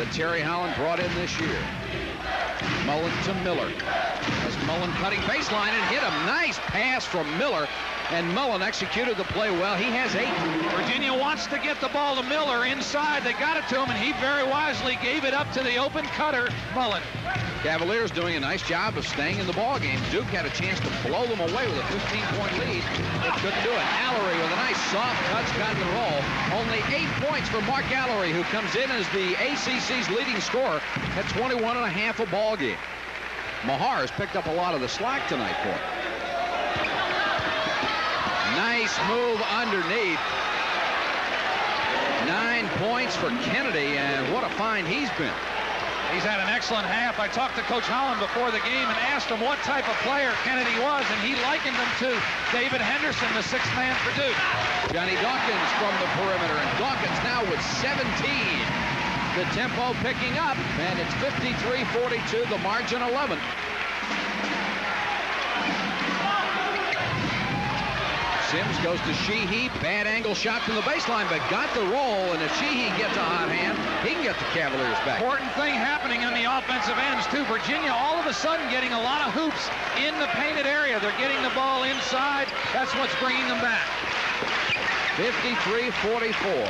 that Terry Holland brought in this year. Mullen to Miller. Mullen cutting baseline and hit a nice pass from Miller and Mullen executed the play well. He has eight. Virginia wants to get the ball to Miller inside. They got it to him, and he very wisely gave it up to the open cutter, Mullen. Cavaliers doing a nice job of staying in the ball game. Duke had a chance to blow them away with a 15-point lead, but couldn't do it. Alarie with a nice soft touch, got the roll. Only eight points for Mark Alarie, who comes in as the ACC's leading scorer at 21 and a half a ball game. Meagher has picked up a lot of the slack tonight for him. Nice move underneath. Nine points for Kennedy, and what a find he's been. He's had an excellent half. I talked to Coach Holland before the game and asked him what type of player Kennedy was, and he likened him to David Henderson, the sixth man for Duke. Johnny Dawkins from the perimeter, and Dawkins now with 17. The tempo picking up, and it's 53-42, the margin 11. Sims goes to Sheehy. Bad angle shot from the baseline, but got the roll. And if Sheehy gets a hot hand, he can get the Cavaliers back. Important thing happening on the offensive ends, too. Virginia all of a sudden getting a lot of hoops in the painted area. They're getting the ball inside. That's what's bringing them back. 53-44.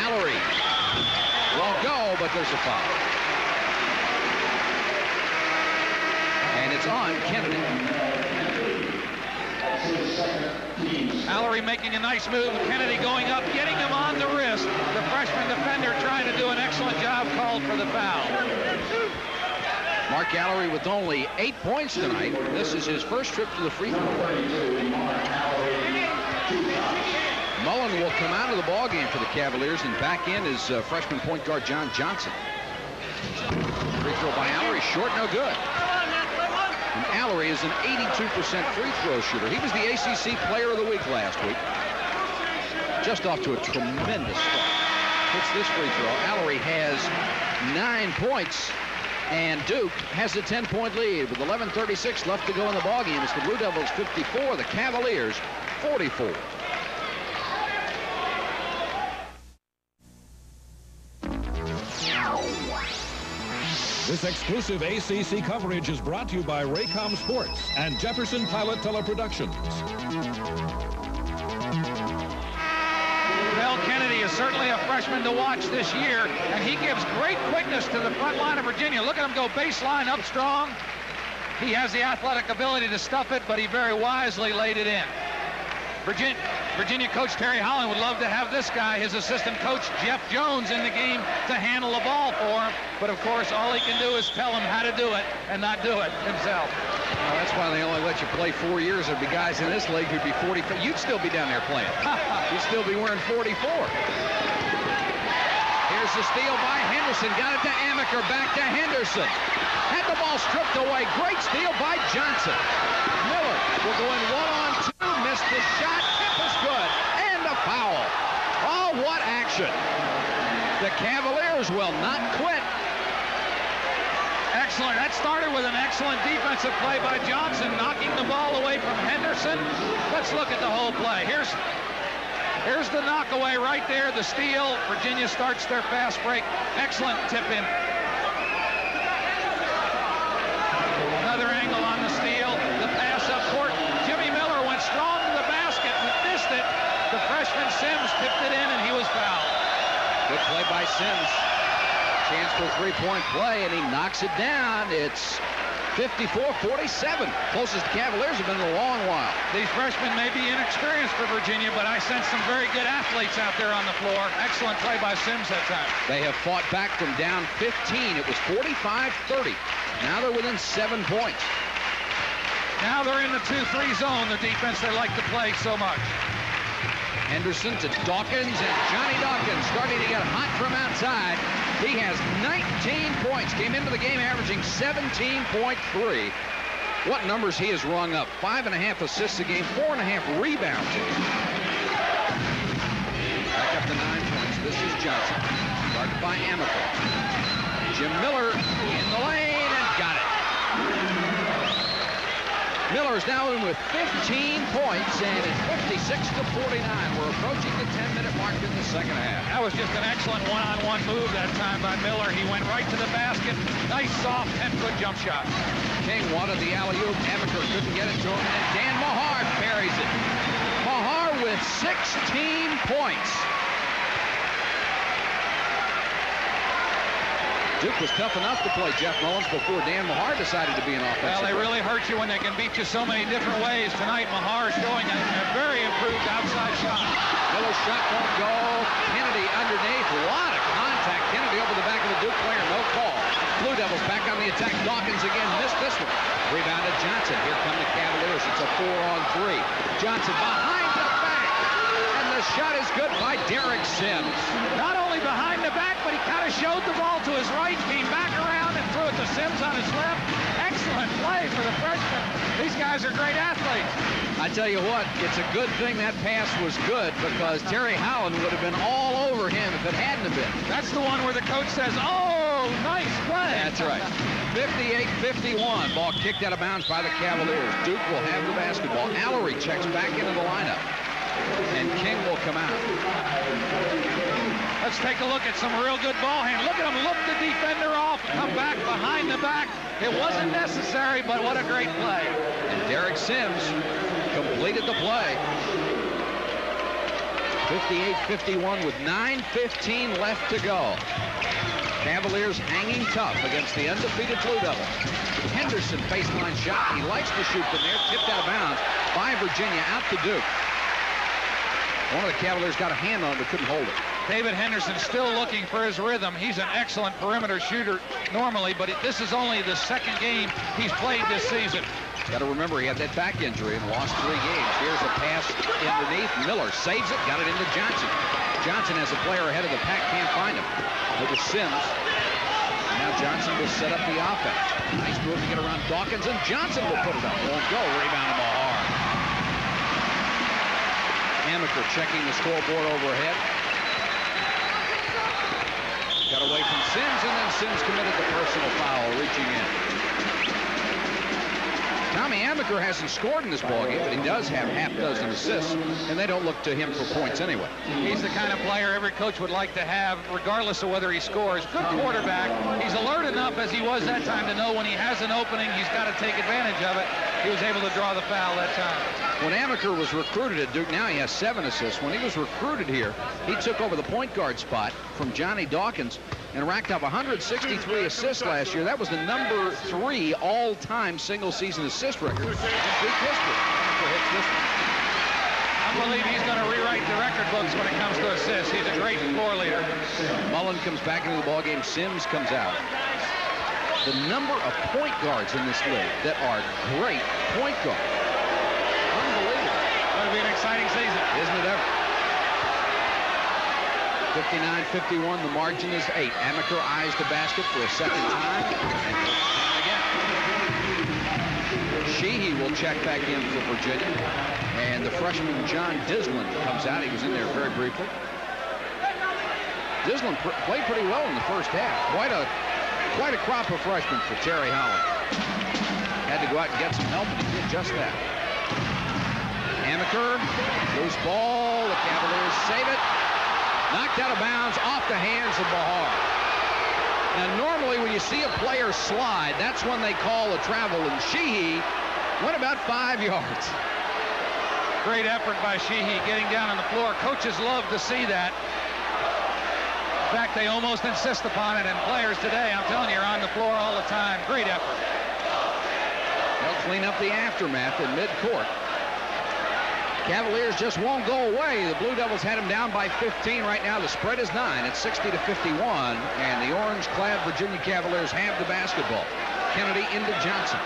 Alarie won't go, but there's a foul. And it's on Kennedy. Alarie making a nice move. Kennedy going up, getting him on the wrist. The freshman defender trying to do an excellent job, called for the foul. Mark Alarie with only eight points tonight. This is his first trip to the free throw line. Mullen will come out of the ball game for the Cavaliers, and back in is uh, freshman point guard John Johnson. Free throw by Alarie, short, no good. And Alarie is an 82% free throw shooter. He was the ACC Player of the Week last week. Just off to a tremendous start. Hits this free throw. Alarie has nine points, and Duke has a 10-point lead with 11:36 left to go in the ballgame. It's the Blue Devils 54, the Cavaliers 44. This exclusive ACC coverage is brought to you by Raycom Sports and Jefferson Pilot Teleproductions. Mel Kennedy is certainly a freshman to watch this year, and he gives great quickness to the front line of Virginia. Look at him go baseline up strong. He has the athletic ability to stuff it, but he very wisely laid it in. Virginia, Virginia coach Terry Holland would love to have this guy, his assistant coach Jeff Jones, in the game to handle the ball for him. But of course, all he can do is tell him how to do it and not do it himself. Well, that's why they only let you play four years. There'd be guys in this league who'd be 40. You'd still be down there playing. [laughs] You'd still be wearing 44. Here's the steal by Henderson. Got it to Amaker. Back to Henderson. Had the ball stripped away. Great steal by Johnson. Miller will go in one on two. Missed the shot. Tip is good. And a foul. Oh, what action. The Cavaliers will not quit. Excellent. That started with an excellent defensive play by Johnson, knocking the ball away from Henderson. Let's look at the whole play. Here's Here's the knockaway right there, the steal. Virginia starts their fast break. Excellent tip in. Another angle on the steal. The pass up court. Jimmy Miller went strong to the basket but missed it. The freshman Sims tipped it in and he was fouled. Good play by Sims. Chance for a three-point play, and he knocks it down. It's 54-47. Closest the Cavaliers have been in a long while. These freshmen may be inexperienced for Virginia, but I sense some very good athletes out there on the floor. Excellent play by Sims that time. They have fought back from down 15. It was 45-30. Now they're within seven points. Now they're in the 2-3 zone, the defense they like to play so much. Henderson to Dawkins, and Johnny Dawkins starting to get hot from outside. He has 19 points. Came into the game averaging 17.3. What numbers he has rung up. Five and a half assists a game, four and a half rebounds. Back up to nine points. This is Johnson. marked by Amaker. Jim Miller in the lane Miller's now in with 15 points, and it's 56 to 49. We're approaching the 10-minute mark in the second half. That was just an excellent one-on-one move that time by Miller. He went right to the basket. Nice, soft, 10-foot jump shot. King wanted the alley-oop. Amaker couldn't get it to him, and Dan Meagher buries it. Meagher with 16 points. Duke was tough enough to play Jeff Mullins before Dan Meagher decided to be an offensive Well, they player. really hurt you when they can beat you so many different ways. Tonight, Meagher showing a, a very improved outside shot. Miller's shot won't go. Kennedy underneath. A lot of contact. Kennedy over the back of the Duke player. No call. Blue Devils back on the attack. Dawkins again missed this one. Rebounded Johnson. Here come the Cavaliers. It's a four on three. Johnson behind the back. And the shot is good by Derek Sims. Not only behind the back, but he kind of showed the ball to his right, came back around and threw it to Sims on his left. Excellent play for the freshman. These guys are great athletes. I tell you what, it's a good thing that pass was good because Terry Holland would have been all over him if it hadn't been. That's the one where the coach says, oh, nice play. That's right. 58-51. Ball kicked out of bounds by the Cavaliers. Duke will have the basketball. Alarie checks back into the lineup. And King will come out. Let's take a look at some real good ball hand. Look at him look the defender off, come back behind the back. It wasn't necessary, but what a great play. And Derek Sims completed the play. 58-51 with 9.15 left to go. Cavaliers hanging tough against the undefeated Blue Devils. Henderson baseline shot. He likes to shoot from there. Tipped out of bounds by Virginia out to Duke. One of the Cavaliers got a hand on it but couldn't hold it. David Henderson still looking for his rhythm. He's an excellent perimeter shooter normally, but it, this is only the second game he's played this season. Got to remember he had that back injury and lost three games. Here's a pass underneath. Miller saves it, got it into Johnson. Johnson has a player ahead of the pack, can't find him. It was Sims. Now Johnson will set up the offense. Nice move to get around Dawkins, and Johnson will put it up. Won't go. Rebound Meagher. Amaker checking the scoreboard overhead. Got away from Sims, and then Sims committed the personal foul, reaching in. Tommy Amaker hasn't scored in this ballgame, but he does have half dozen assists, and they don't look to him for points anyway. He's the kind of player every coach would like to have, regardless of whether he scores. Good quarterback. He's alert enough as he was that time to know when he has an opening, he's got to take advantage of it. He was able to draw the foul that time. When Amaker was recruited at Duke, now he has seven assists. When he was recruited here, he took over the point guard spot from Johnny Dawkins and racked up 163 assists last year. That was the number three all-time single-season assist record in Duke history. Amaker hits this one. I believe he's going to rewrite the record books when it comes to assists. He's a great floor leader. Mullen comes back into the ballgame. Sims comes out. The number of point guards in this league that are great point guards. Going to be an exciting season. Isn't it ever? 59-51, the margin is eight. Amaker eyes the basket for a second time. And again. Sheehy will check back in for Virginia. And the freshman John Dislin comes out. He was in there very briefly. Dislin pr played pretty well in the first half. Quite a quite a crop of freshmen for Terry Holland. Had to go out and get some help, and he did just that. Amaker, loose ball. The Cavaliers save it. Knocked out of bounds off the hands of Meagher. Now, normally when you see a player slide, that's when they call a travel, and Sheehy went about five [laughs] yards. Great effort by Sheehy getting down on the floor. Coaches love to see that. In fact, they almost insist upon it, and players today, I'm telling you, are on the floor all the time. Great effort. They'll clean up the aftermath in midcourt. Cavaliers just won't go away. The Blue Devils had them down by 15 right now. The spread is 9. It's 60 to 51, and the orange-clad Virginia Cavaliers have the basketball. Kennedy into Johnson.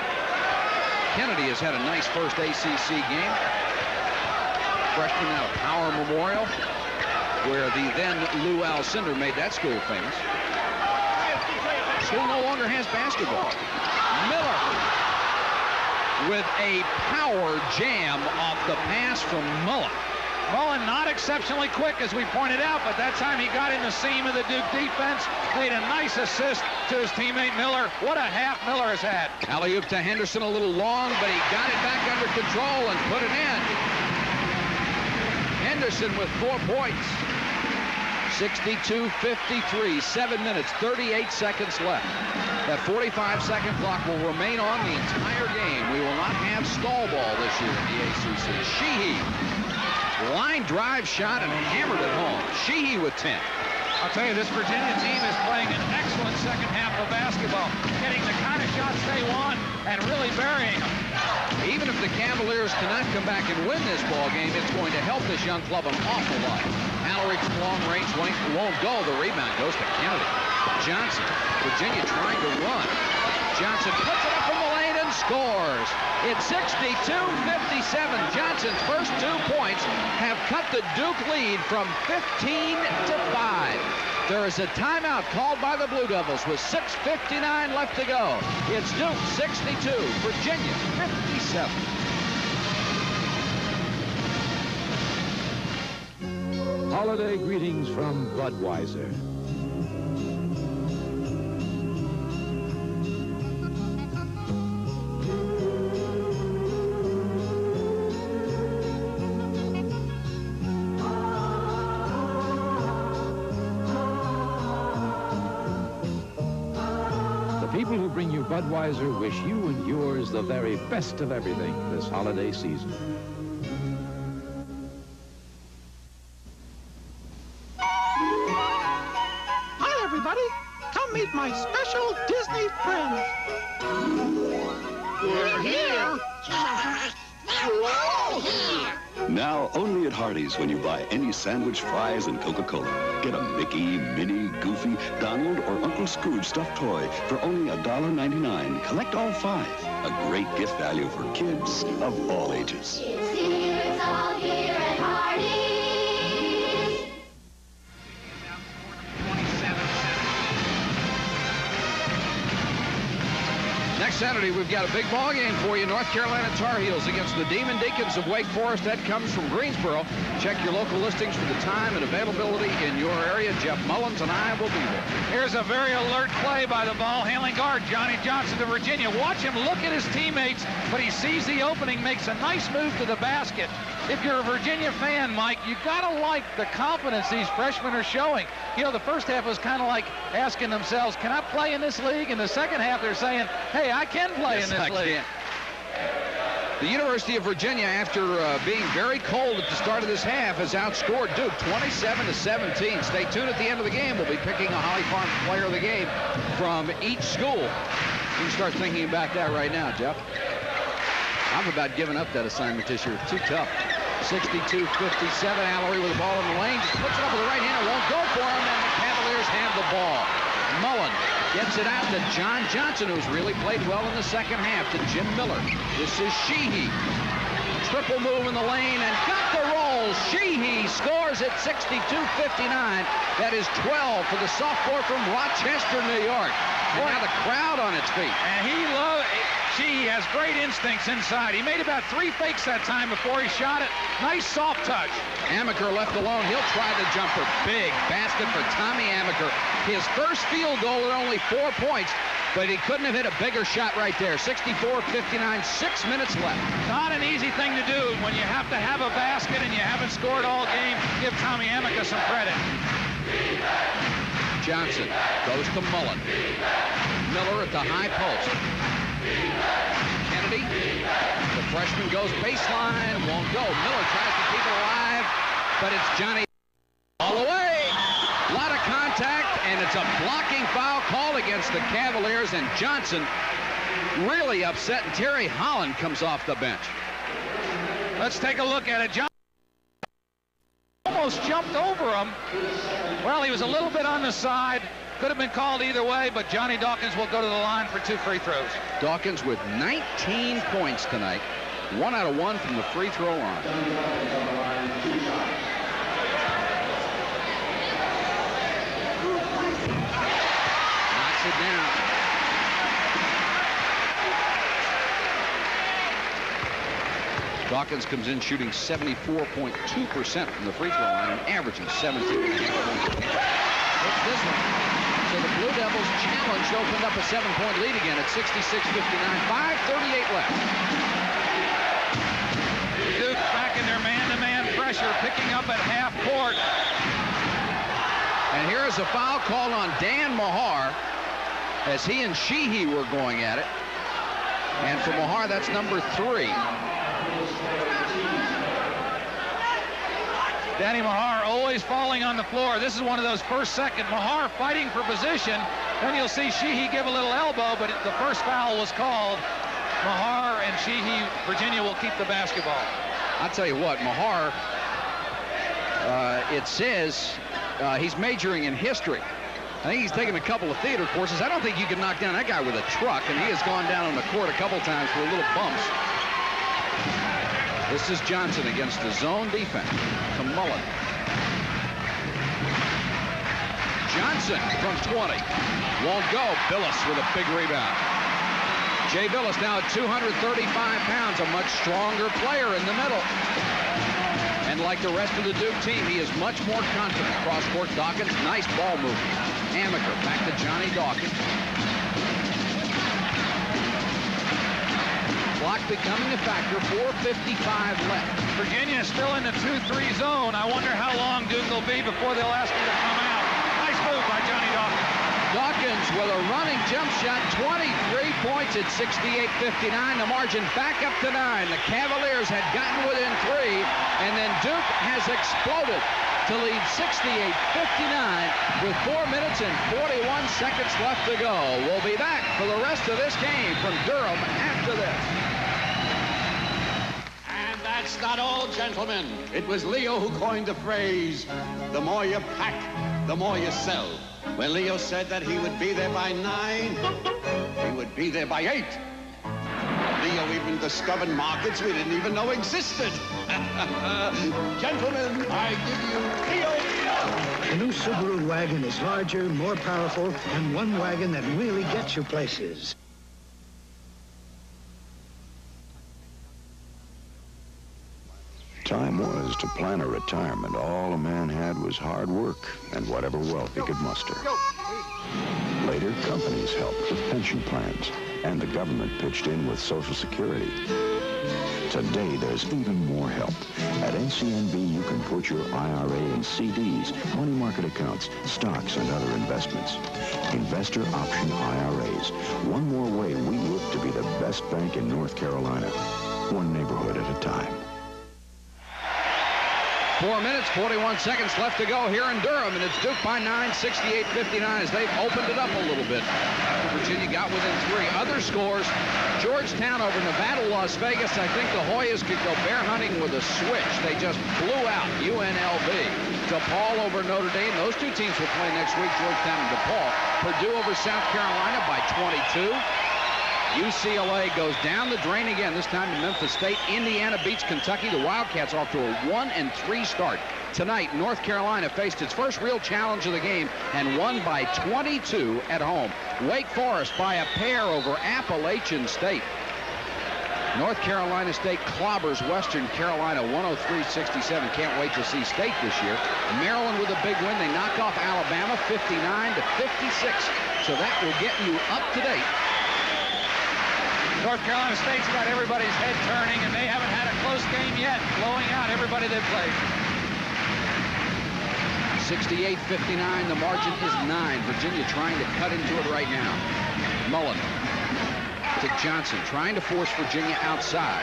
Kennedy has had a nice first ACC game. Freshman out of Power Memorial, where the then Lou Alcindor made that school famous. School no longer has basketball. With a power jam off the pass from Mullen. Mullen not exceptionally quick, as we pointed out, but that time he got in the seam of the Duke defense, made a nice assist to his teammate Miller. What a half Miller has had. Alley-oop to Henderson a little long, but he got it back under control and put it in. Henderson with four points. 62-53, 7 minutes, 38 seconds left. That 45-second clock will remain on the entire game. We will not have stall ball this year in the ACC. Sheehy, line drive shot and hammered it home. Sheehy with 10. I'll tell you, this Virginia team is playing an excellent second half of basketball, getting the kind of shots they want and really burying them. Even if the Cavaliers cannot come back and win this ball game, it's going to help this young club an awful lot. Alarie's long range won't go. The rebound goes to Kennedy. Johnson, Virginia trying to run. Johnson puts it up from the lane and scores. It's 62-57. Johnson's first two points have cut the Duke lead from 15 to 5. There is a timeout called by the Blue Devils with 6.59 left to go. It's Duke 62, Virginia 57. Holiday greetings from Budweiser. Budweiser wish you and yours the very best of everything this holiday season. Hardee's when you buy any sandwich, fries, and Coca-Cola. Get a Mickey, Minnie, Goofy, Donald, or Uncle Scrooge stuffed toy for only $1.99. Collect all five. A great gift value for kids of all ages. It's here, it's all here at Hardee's. Saturday, we've got a big ball game for you. North Carolina Tar Heels against the Demon Deacons of Wake Forest. That comes from Greensboro. Check your local listings for the time and availability in your area. Jeff Mullins and I will be there. Here's a very alert play by the ball handling guard, Johnny Johnson to Virginia. Watch him look at his teammates, but he sees the opening, makes a nice move to the basket. If you're a Virginia fan, Mike, you gotta like the confidence these freshmen are showing. You know, the first half was kind of like asking themselves, can I play in this league? And the second half, they're saying, hey, I can play Yes, in this I league. can. The University of Virginia, after uh, being very cold at the start of this half, has outscored Duke 27 to 17. Stay tuned at the end of the game. We'll be picking a Holly Farm player of the game from each school. You can start thinking about that right now, Jeff. I'm about giving up that assignment this year. It's too tough. 62-57. Alarie with the ball in the lane. Just puts it up with the right hand. It won't go for him, and the Cavaliers have the ball. Mullen gets it out to John Johnson, who's really played well in the second half, to Jim Miller. This is Sheehy. Triple move in the lane and got the roll. Sheehy scores at 62-59. That is 12 for the sophomore from Rochester, New York. And now the crowd on its feet. And he loves, she has great instincts inside. He made about three fakes that time before he shot it. Nice soft touch. Amaker left alone. He'll try the jumper. Big basket for Tommy Amaker. His first field goal at only four points, but he couldn't have hit a bigger shot right there. 64-59, six minutes left. Not an easy thing to do when you have to have a basket and you haven't scored all game. Give Tommy Amaker some credit. Johnson goes to Mullen. Miller at the high post. Kennedy, the freshman goes baseline, won't go. Miller tries to keep it alive, but it's Johnny all the way. A lot of contact, and it's a blocking foul call against the Cavaliers, and Johnson really upset, and Terry Holland comes off the bench. Let's take a look at it. John almost jumped over him. Well, he was a little bit on the side. Could have been called either way, but Johnny Dawkins will go to the line for two free throws. Dawkins with 19 points tonight. One out of one from the free throw line. Knocks it down. Dawkins comes in shooting 74.2% from the free throw line and averaging 17 points. This one. So the Blue Devils challenged opened up a seven-point lead again at 66-59. 5.38 left. Duke back in their man-to-man pressure, picking up at half court. And here is a foul called on Dan Meagher as he and Sheehy were going at it. And for Meagher, that's number three. Danny Meagher always falling on the floor. This is one of those first second. Meagher fighting for position. Then you'll see Sheehy give a little elbow, but the first foul was called. Meagher and Sheehy, Virginia will keep the basketball. I'll tell you what, Meagher, uh, it says uh, he's majoring in history. I think he's taken a couple of theater courses. I don't think you can knock down that guy with a truck, and he has gone down on the court a couple times for little bumps. This is Johnson against the zone defense to Mullen. Johnson from 20. Won't go. Bilas with a big rebound. Jay Bilas now at 235 pounds, a much stronger player in the middle. And like the rest of the Duke team, he is much more confident. Cross-court Dawkins, nice ball movement. Amaker back to Johnny Dawkins. Clock becoming a factor, 4.55 left. Virginia is still in the 2-3 zone. I wonder how long Duke will be before they'll ask him to come out. Nice move by Johnny Dawkins. Dawkins with a running jump shot, 23 points at 68-59. The margin back up to nine. The Cavaliers had gotten within three, and then Duke has exploded to lead 68-59 with four minutes and 41 seconds left to go. We'll be back for the rest of this game from Durham after this. That's not all, gentlemen. It was Leo who coined the phrase, the more you pack, the more you sell. When Leo said that he would be there by nine, he would be there by eight. Leo even discovered markets we didn't even know existed. [laughs] Gentlemen, I give you Leo. The new Subaru wagon is larger, more powerful, and one wagon that really gets you places. Time was to plan a retirement. All a man had was hard work and whatever wealth he could muster. Later, companies helped with pension plans, and the government pitched in with Social Security. Today, there's even more help. At NCNB, you can put your IRA in CDs, money market accounts, stocks, and other investments. Investor option IRAs. One more way we look to be the best bank in North Carolina. One neighborhood at a time. Four minutes, 41 seconds left to go here in Durham, and it's Duke by 9, 68-59 as they've opened it up a little bit. Virginia got within three. Other scores, Georgetown over Nevada, Las Vegas. I think the Hoyas could go bear hunting with a switch. They just blew out UNLV. DePaul over Notre Dame. Those two teams will play next week, Georgetown and DePaul. Purdue over South Carolina by 22. UCLA goes down the drain again, this time to Memphis State. Indiana beats Kentucky. The Wildcats off to a 1 and 3 start. Tonight, North Carolina faced its first real challenge of the game and won by 22 at home. Wake Forest by a pair over Appalachian State. North Carolina State clobbers Western Carolina 103-67. Can't wait to see State this year. Maryland with a big win. They knock off Alabama 59 to 56. So that will get you up to date North Carolina State's got everybody's head turning, and they haven't had a close game yet, blowing out everybody they've played. 68-59, the margin is nine. Virginia trying to cut into it right now. Mullen to Johnson, trying to force Virginia outside.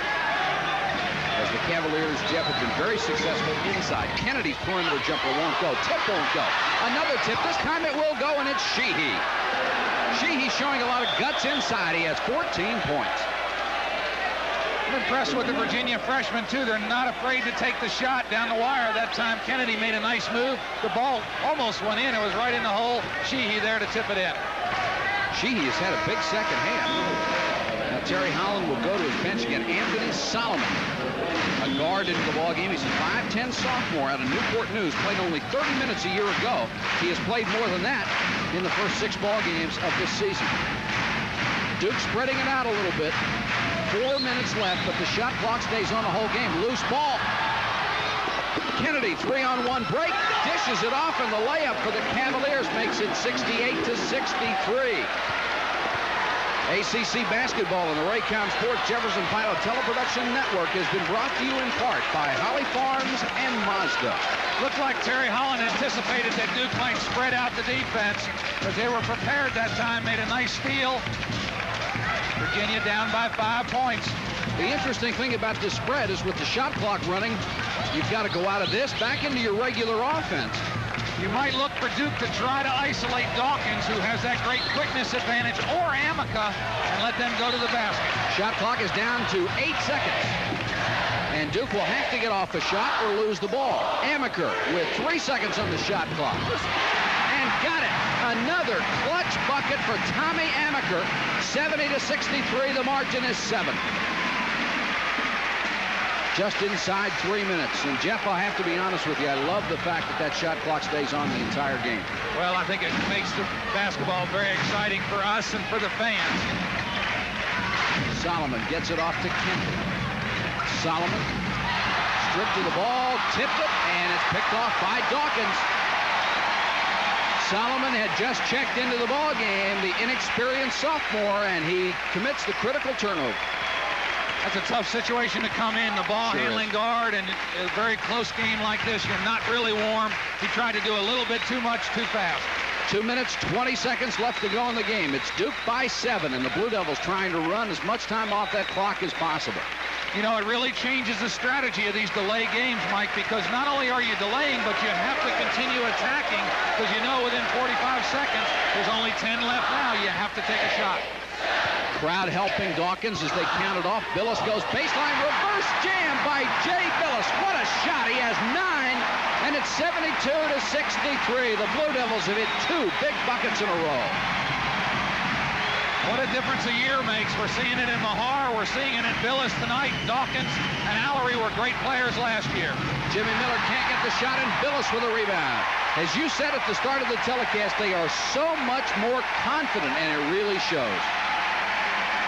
As the Cavaliers, Jeff, have been very successful inside. Kennedy's perimeter jumper won't go. Tip won't go. Another tip. This time it will go, and it's Sheehy. Sheehy showing a lot of guts inside. He has 14 points. I'm impressed with the Virginia freshmen, too. They're not afraid to take the shot down the wire. That time, Kennedy made a nice move. The ball almost went in. It was right in the hole. Sheehy there to tip it in. Sheehy has had a big second half. Now, Terry Holland will go to his bench again. Anthony Solomon, a guard into the ball game. He's a 5'10 sophomore out of Newport News. Played only 30 minutes a year ago. He has played more than that in the first six ball games of this season. Duke spreading it out a little bit. Four minutes left, but the shot clock stays on the whole game. Loose ball. Kennedy, three-on-one break, dishes it off, and the layup for the Cavaliers makes it 68 to 63. ACC basketball on the Raycom Sports Jefferson Pilot Teleproduction Network has been brought to you in part by Holly Farms and Mazda. Looked like Terry Holland anticipated that Duke might spread out the defense, but they were prepared that time, made a nice steal. Virginia down by five points. The interesting thing about this spread is with the shot clock running, you've got to go out of this back into your regular offense. You might look for Duke to try to isolate Dawkins, who has that great quickness advantage, or Amaker, and let them go to the basket. Shot clock is down to eight seconds. And Duke will have to get off a shot or lose the ball. Amaker with three seconds on the shot clock. And got it. Another clutch bucket for Tommy Amaker. 70 to 63. The margin is seven just inside three minutes. And Jeff, I have to be honest with you, I love the fact that that shot clock stays on the entire game. Well, I think it makes the basketball very exciting for us and for the fans. Solomon gets it off to Kennedy. Solomon stripped to the ball, tipped it, and it's picked off by Dawkins. Solomon had just checked into the ball game, the inexperienced sophomore, and he commits the critical turnover. That's a tough situation to come in. The ball Sure handling is. guard and a very close game like this. You're not really warm. He tried to do a little bit too much too fast. Two minutes, 20 seconds left to go in the game. It's Duke by seven, and the Blue Devils trying to run as much time off that clock as possible. You know, it really changes the strategy of these delay games, Mike, because not only are you delaying, but you have to continue attacking because you know within 45 seconds, there's only 10 left now. You have to take a shot. Crowd helping Dawkins as they counted off. Bilas goes baseline, reverse jam by Jay Bilas. What a shot. He has nine, and it's 72 to 63. The Blue Devils have hit two big buckets in a row. What a difference a year makes. We're seeing it in Meagher. We're seeing it in Bilas tonight. Dawkins and Alarie were great players last year. Jimmy Miller can't get the shot, and Bilas with a rebound. As you said at the start of the telecast, they are so much more confident, and it really shows.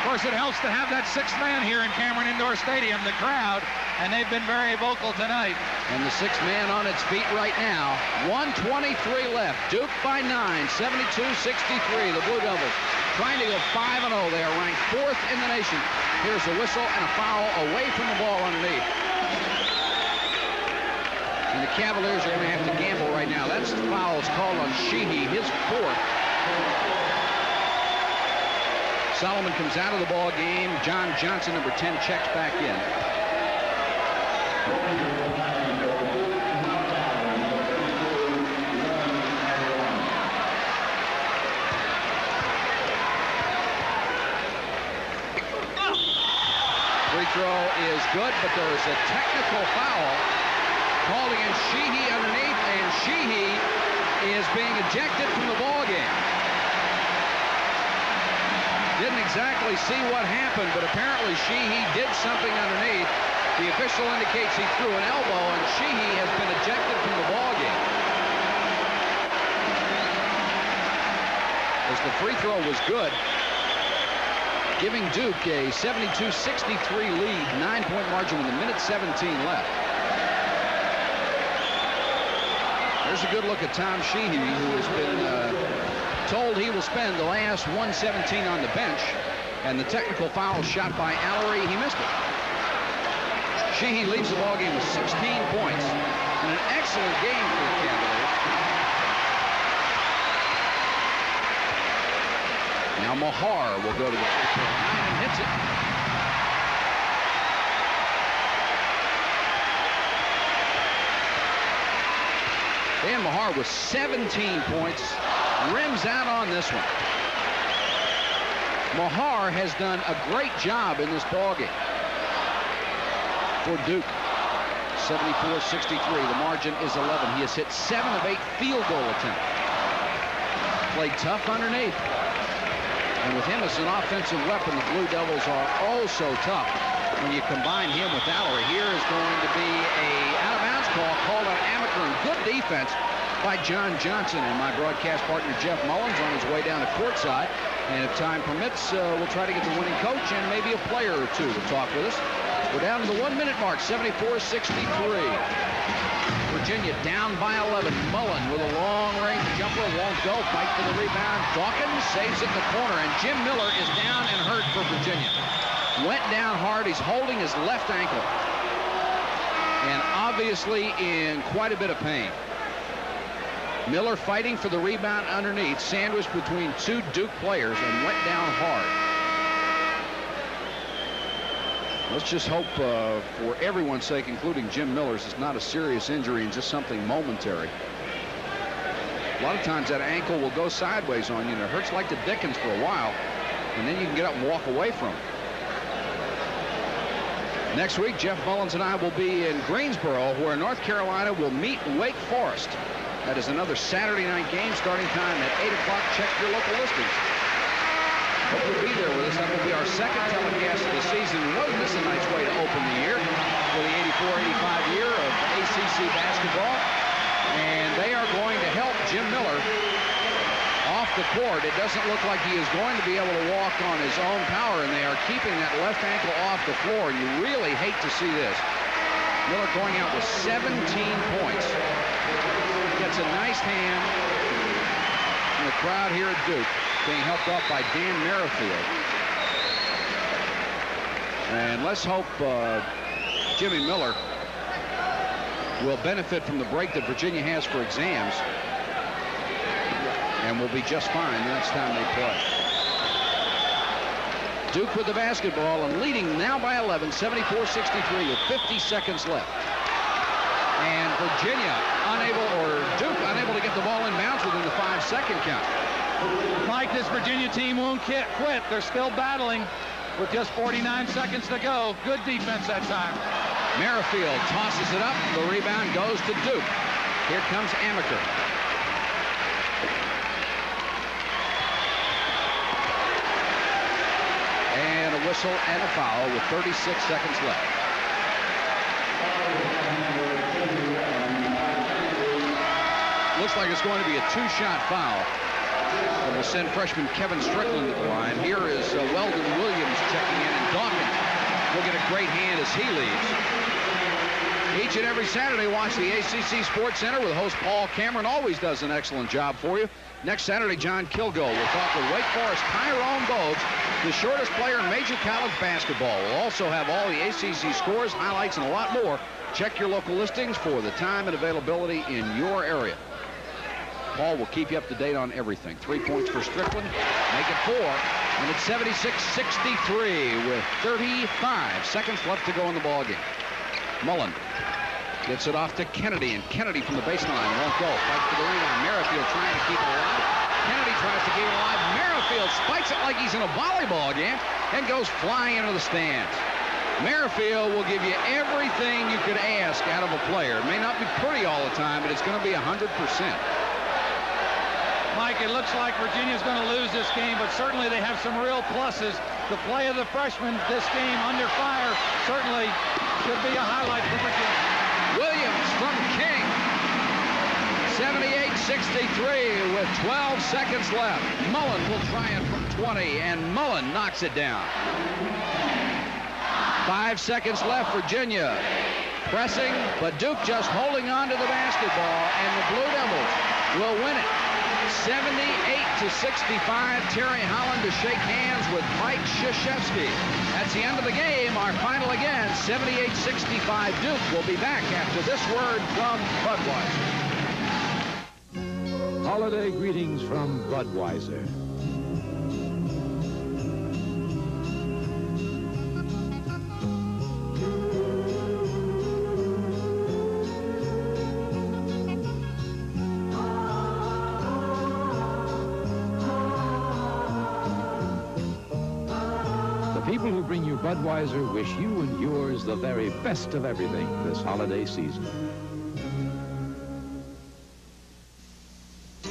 Of course, it helps to have that sixth man here in Cameron Indoor Stadium, the crowd, and they've been very vocal tonight. And the sixth man on its feet right now. 123 left. Duke by nine. 72-63. The Blue Devils trying to go 5-0. They are ranked fourth in the nation. Here's a whistle and a foul away from the ball underneath. And the Cavaliers are going to have to gamble right now. That's the foul is called on Sheehy, his fourth. Solomon comes out of the ball game. John Johnson, number 10, checks back in. Free throw is good, but there is a technical foul called against Sheehy underneath, and Sheehy is being ejected from the ball game. Didn't exactly see what happened, but apparently Sheehy did something underneath. The official indicates he threw an elbow, and Sheehy has been ejected from the ball game. As the free throw was good, giving Duke a 72-63 lead, nine-point margin with a minute 17 left. There's a good look at Tom Sheehy, who has been uh, told he will spend the last 117 on the bench, and the technical foul shot by Alarie, he missed it. Sheehy leads the ball game with 16 points, and an excellent game for the Cavaliers. Now Meagher will go to the line and hits it. Dan Meagher with 17 points, rims out on this one. Meagher has done a great job in this ballgame for Duke. 74-63. The margin is 11. He has hit seven of eight field goal attempts. Played tough underneath. And with him as an offensive weapon, the Blue Devils are also tough. When you combine him with Alarie, here is going to be a out-of-bounds call called on Amaker. Good defense by John Johnson and my broadcast partner Jeff Mullins on his way down to courtside. And if time permits, uh, we'll try to get the winning coach and maybe a player or two to talk with us. We're down to the one-minute mark, 74-63. Virginia down by 11. Mullen with a long-range jumper won't go. Fight for the rebound. Dawkins saves it in the corner, and Jim Miller is down and hurt for Virginia. Went down hard. He's holding his left ankle. And obviously in quite a bit of pain. Miller fighting for the rebound underneath, sandwiched between two Duke players, and went down hard. Let's just hope uh, for everyone's sake, including Jim Miller's, it's not a serious injury and just something momentary. A lot of times that ankle will go sideways on you, and it hurts like the dickens for a while, and then you can get up and walk away from it. Next week, Jeff Mullins and I will be in Greensboro, where North Carolina will meet Wake Forest. That is another Saturday night game, starting time at 8 o'clock. Check your local listings. Hope you'll be there with us. That will be our second telecast of the season. Wasn't this a nice way to open the year for the 84-85 year of ACC basketball? And they are going to help Jim Miller off the court. It doesn't look like he is going to be able to walk on his own power, and they are keeping that left ankle off the floor. You really hate to see this. Miller going out with 17 points. Gets a nice hand from the crowd here at Duke being helped off by Dan Merrifield. And let's hope uh, Jimmy Miller will benefit from the break that Virginia has for exams and will be just fine the next time they play. Duke with the basketball and leading now by 11, 74-63 with 50 seconds left. Virginia unable, or Duke unable to get the ball in bounds within the five-second count. Mike, this Virginia team won't quit. They're still battling with just 49 seconds to go. Good defense that time. Merrifield tosses it up. The rebound goes to Duke. Here comes Amaker. And a whistle and a foul with 36 seconds left. Looks like it's going to be a two-shot foul. It will send freshman Kevin Strickland to the line. Here is uh, Weldon Williams checking in, and Dawkins will get a great hand as he leaves. Each and every Saturday, watch the ACC Sports Center with host Paul Cameron. Always does an excellent job for you. Next Saturday, John Kilgo will talk with Wake Forest Tyrone Bogues, the shortest player in major college basketball. We'll also have all the ACC scores, highlights, and a lot more. Check your local listings for the time and availability in your area. Paul will keep you up to date on everything. Three points for Strickland. Make it four. And it's 76-63 with 35 seconds left to go in the ballgame. Mullen gets it off to Kennedy, and Kennedy from the baseline won't go. Fight for the rebound. Merrifield trying to keep it alive. Kennedy tries to keep it alive. Merrifield spikes it like he's in a volleyball game and goes flying into the stands. Merrifield will give you everything you could ask out of a player. It may not be pretty all the time, but it's going to be 100%. Mike, it looks like Virginia's going to lose this game, but certainly they have some real pluses. The play of the freshman this game under fire certainly should be a highlight for Virginia. Williams from King. 78-63 with 12 seconds left. Mullen will try it from 20, and Mullen knocks it down. Five seconds left, Virginia. Pressing, but Duke just holding on to the basketball, and the Blue Devils will win it. 78 to 65. Terry Holland to shake hands with Mike Krzyzewski. That's the end of the game. Our final again, 78-65 Duke. We'll be back after this word from Budweiser. Holiday greetings from Budweiser. Wish you and yours the very best of everything this holiday season.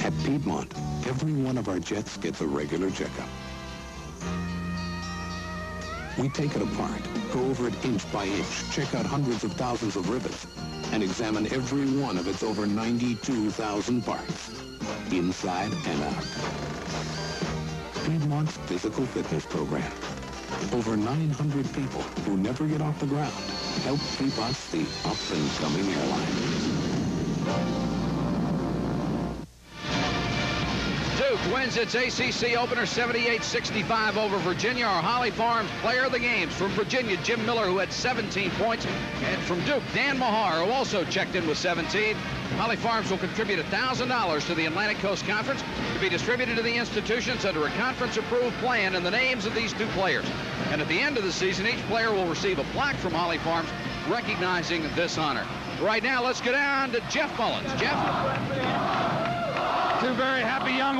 At Piedmont, every one of our jets gets a regular checkup. We take it apart, go over it inch by inch, check out hundreds of thousands of rivets, and examine every one of its over 92,000 parts, inside and out. Piedmont's physical fitness program. Over 900 people who never get off the ground help keep us the up-and-coming airline. Duke wins its ACC opener 78-65 over Virginia. Our Holly Farms player of the games from Virginia, Jim Miller, who had 17 points. And from Duke, Dan Meagher, who also checked in with 17. Holly Farms will contribute $1,000 to the Atlantic Coast Conference to be distributed to the institutions under a conference-approved plan in the names of these two players. And at the end of the season, each player will receive a plaque from Holly Farms recognizing this honor. Right now, let's go down to Jeff Mullins. Jeff? Two very happy young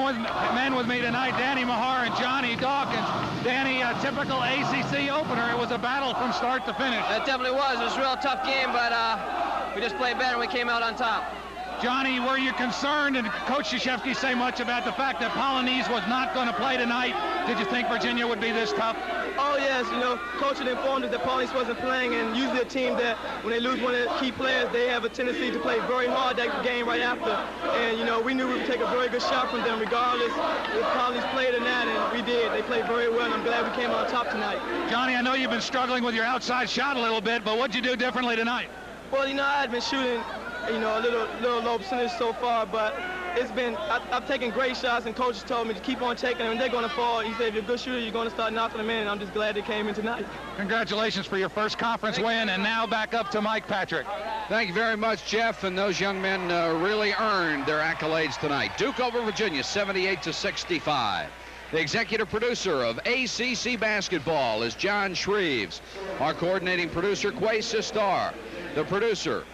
men with me tonight, Danny Meagher and Johnny Dawkins. Danny, a typical ACC opener. It was a battle from start to finish. It definitely was. It was a real tough game, but uh, we just played better and we came out on top. Johnny, were you concerned, and Coach Krzyzewski say much about the fact that Polynice was not going to play tonight? Did you think Virginia would be this tough? Oh, yes. You know, Coach had informed us that Polynice wasn't playing, and usually a team that, when they lose one of their key players, they have a tendency to play very hard that game right after. And, you know, we knew we would take a very good shot from them regardless if Polynice played or not, and we did. They played very well, and I'm glad we came on top tonight. Johnny, I know you've been struggling with your outside shot a little bit, but what'd you do differently tonight? Well, you know, I had been shooting you know, a little little low percentage so far, but it's been, I, have taken great shots, and coaches told me to keep on taking them, and they're going to fall. He said, if you're a good shooter, you're going to start knocking them in, and I'm just glad they came in tonight. Congratulations for your first conference win, and now back up to Mike Patrick. Thank you very much, Jeff, and those young men uh, really earned their accolades tonight. Duke over Virginia, 78 to 65. The executive producer of ACC basketball is John Shreves. Our coordinating producer, Quay Sistar. The producer,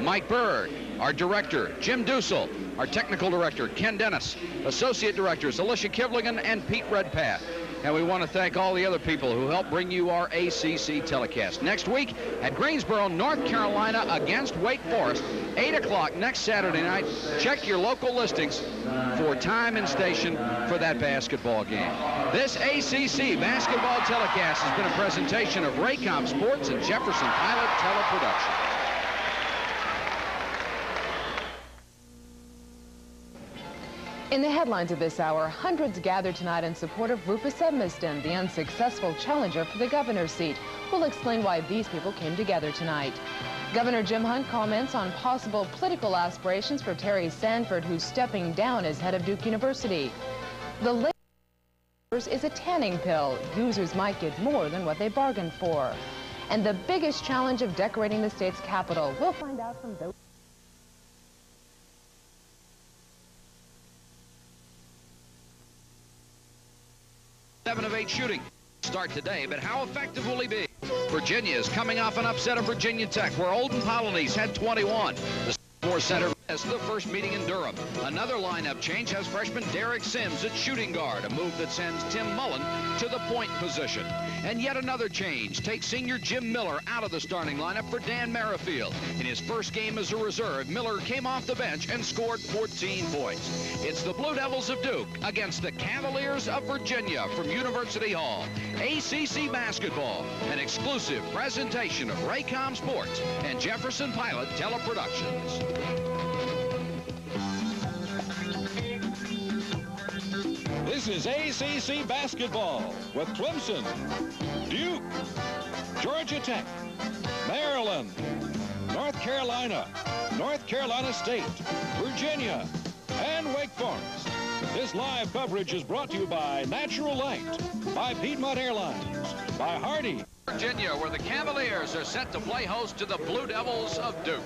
Mike Berg, our director, Jim Dussel, our technical director, Ken Dennis, associate directors, Alicia Kivligan and Pete Redpath. And we want to thank all the other people who helped bring you our ACC telecast. Next week at Greensboro, North Carolina against Wake Forest, 8 o'clock next Saturday night. Check your local listings for time and station for that basketball game. This ACC basketball telecast has been a presentation of Raycom Sports and Jefferson Pilot Teleproduction. In the headlines of this hour, hundreds gathered tonight in support of Rufus Edmisten, the unsuccessful challenger for the governor's seat. We'll explain why these people came together tonight. Governor Jim Hunt comments on possible political aspirations for Terry Sanford, who's stepping down as head of Duke University. The latest is a tanning pill. Users might get more than what they bargained for. And the biggest challenge of decorating the state's capital. We'll find out from those. Seven of eight shooting. Start today, but how effective will he be? Virginia is coming off an upset of Virginia Tech, where Olden Polynice had 21. The Four center as the first meeting in Durham. Another lineup change has freshman Derek Sims at shooting guard, a move that sends Tim Mullen to the point position. And yet another change takes senior Jim Miller out of the starting lineup for Dan Merrifield. In his first game as a reserve, Miller came off the bench and scored 14 points. It's the Blue Devils of Duke against the Cavaliers of Virginia from University Hall. ACC basketball, an exclusive presentation of Raycom Sports and Jefferson Pilot Teleproductions. This is ACC basketball with Clemson, Duke, Georgia Tech, Maryland, North Carolina, North Carolina State, Virginia, and Wake Forest. This live coverage is brought to you by Natural Light, by Piedmont Airlines, by Hardy. Virginia, where the Cavaliers are set to play host to the Blue Devils of Duke.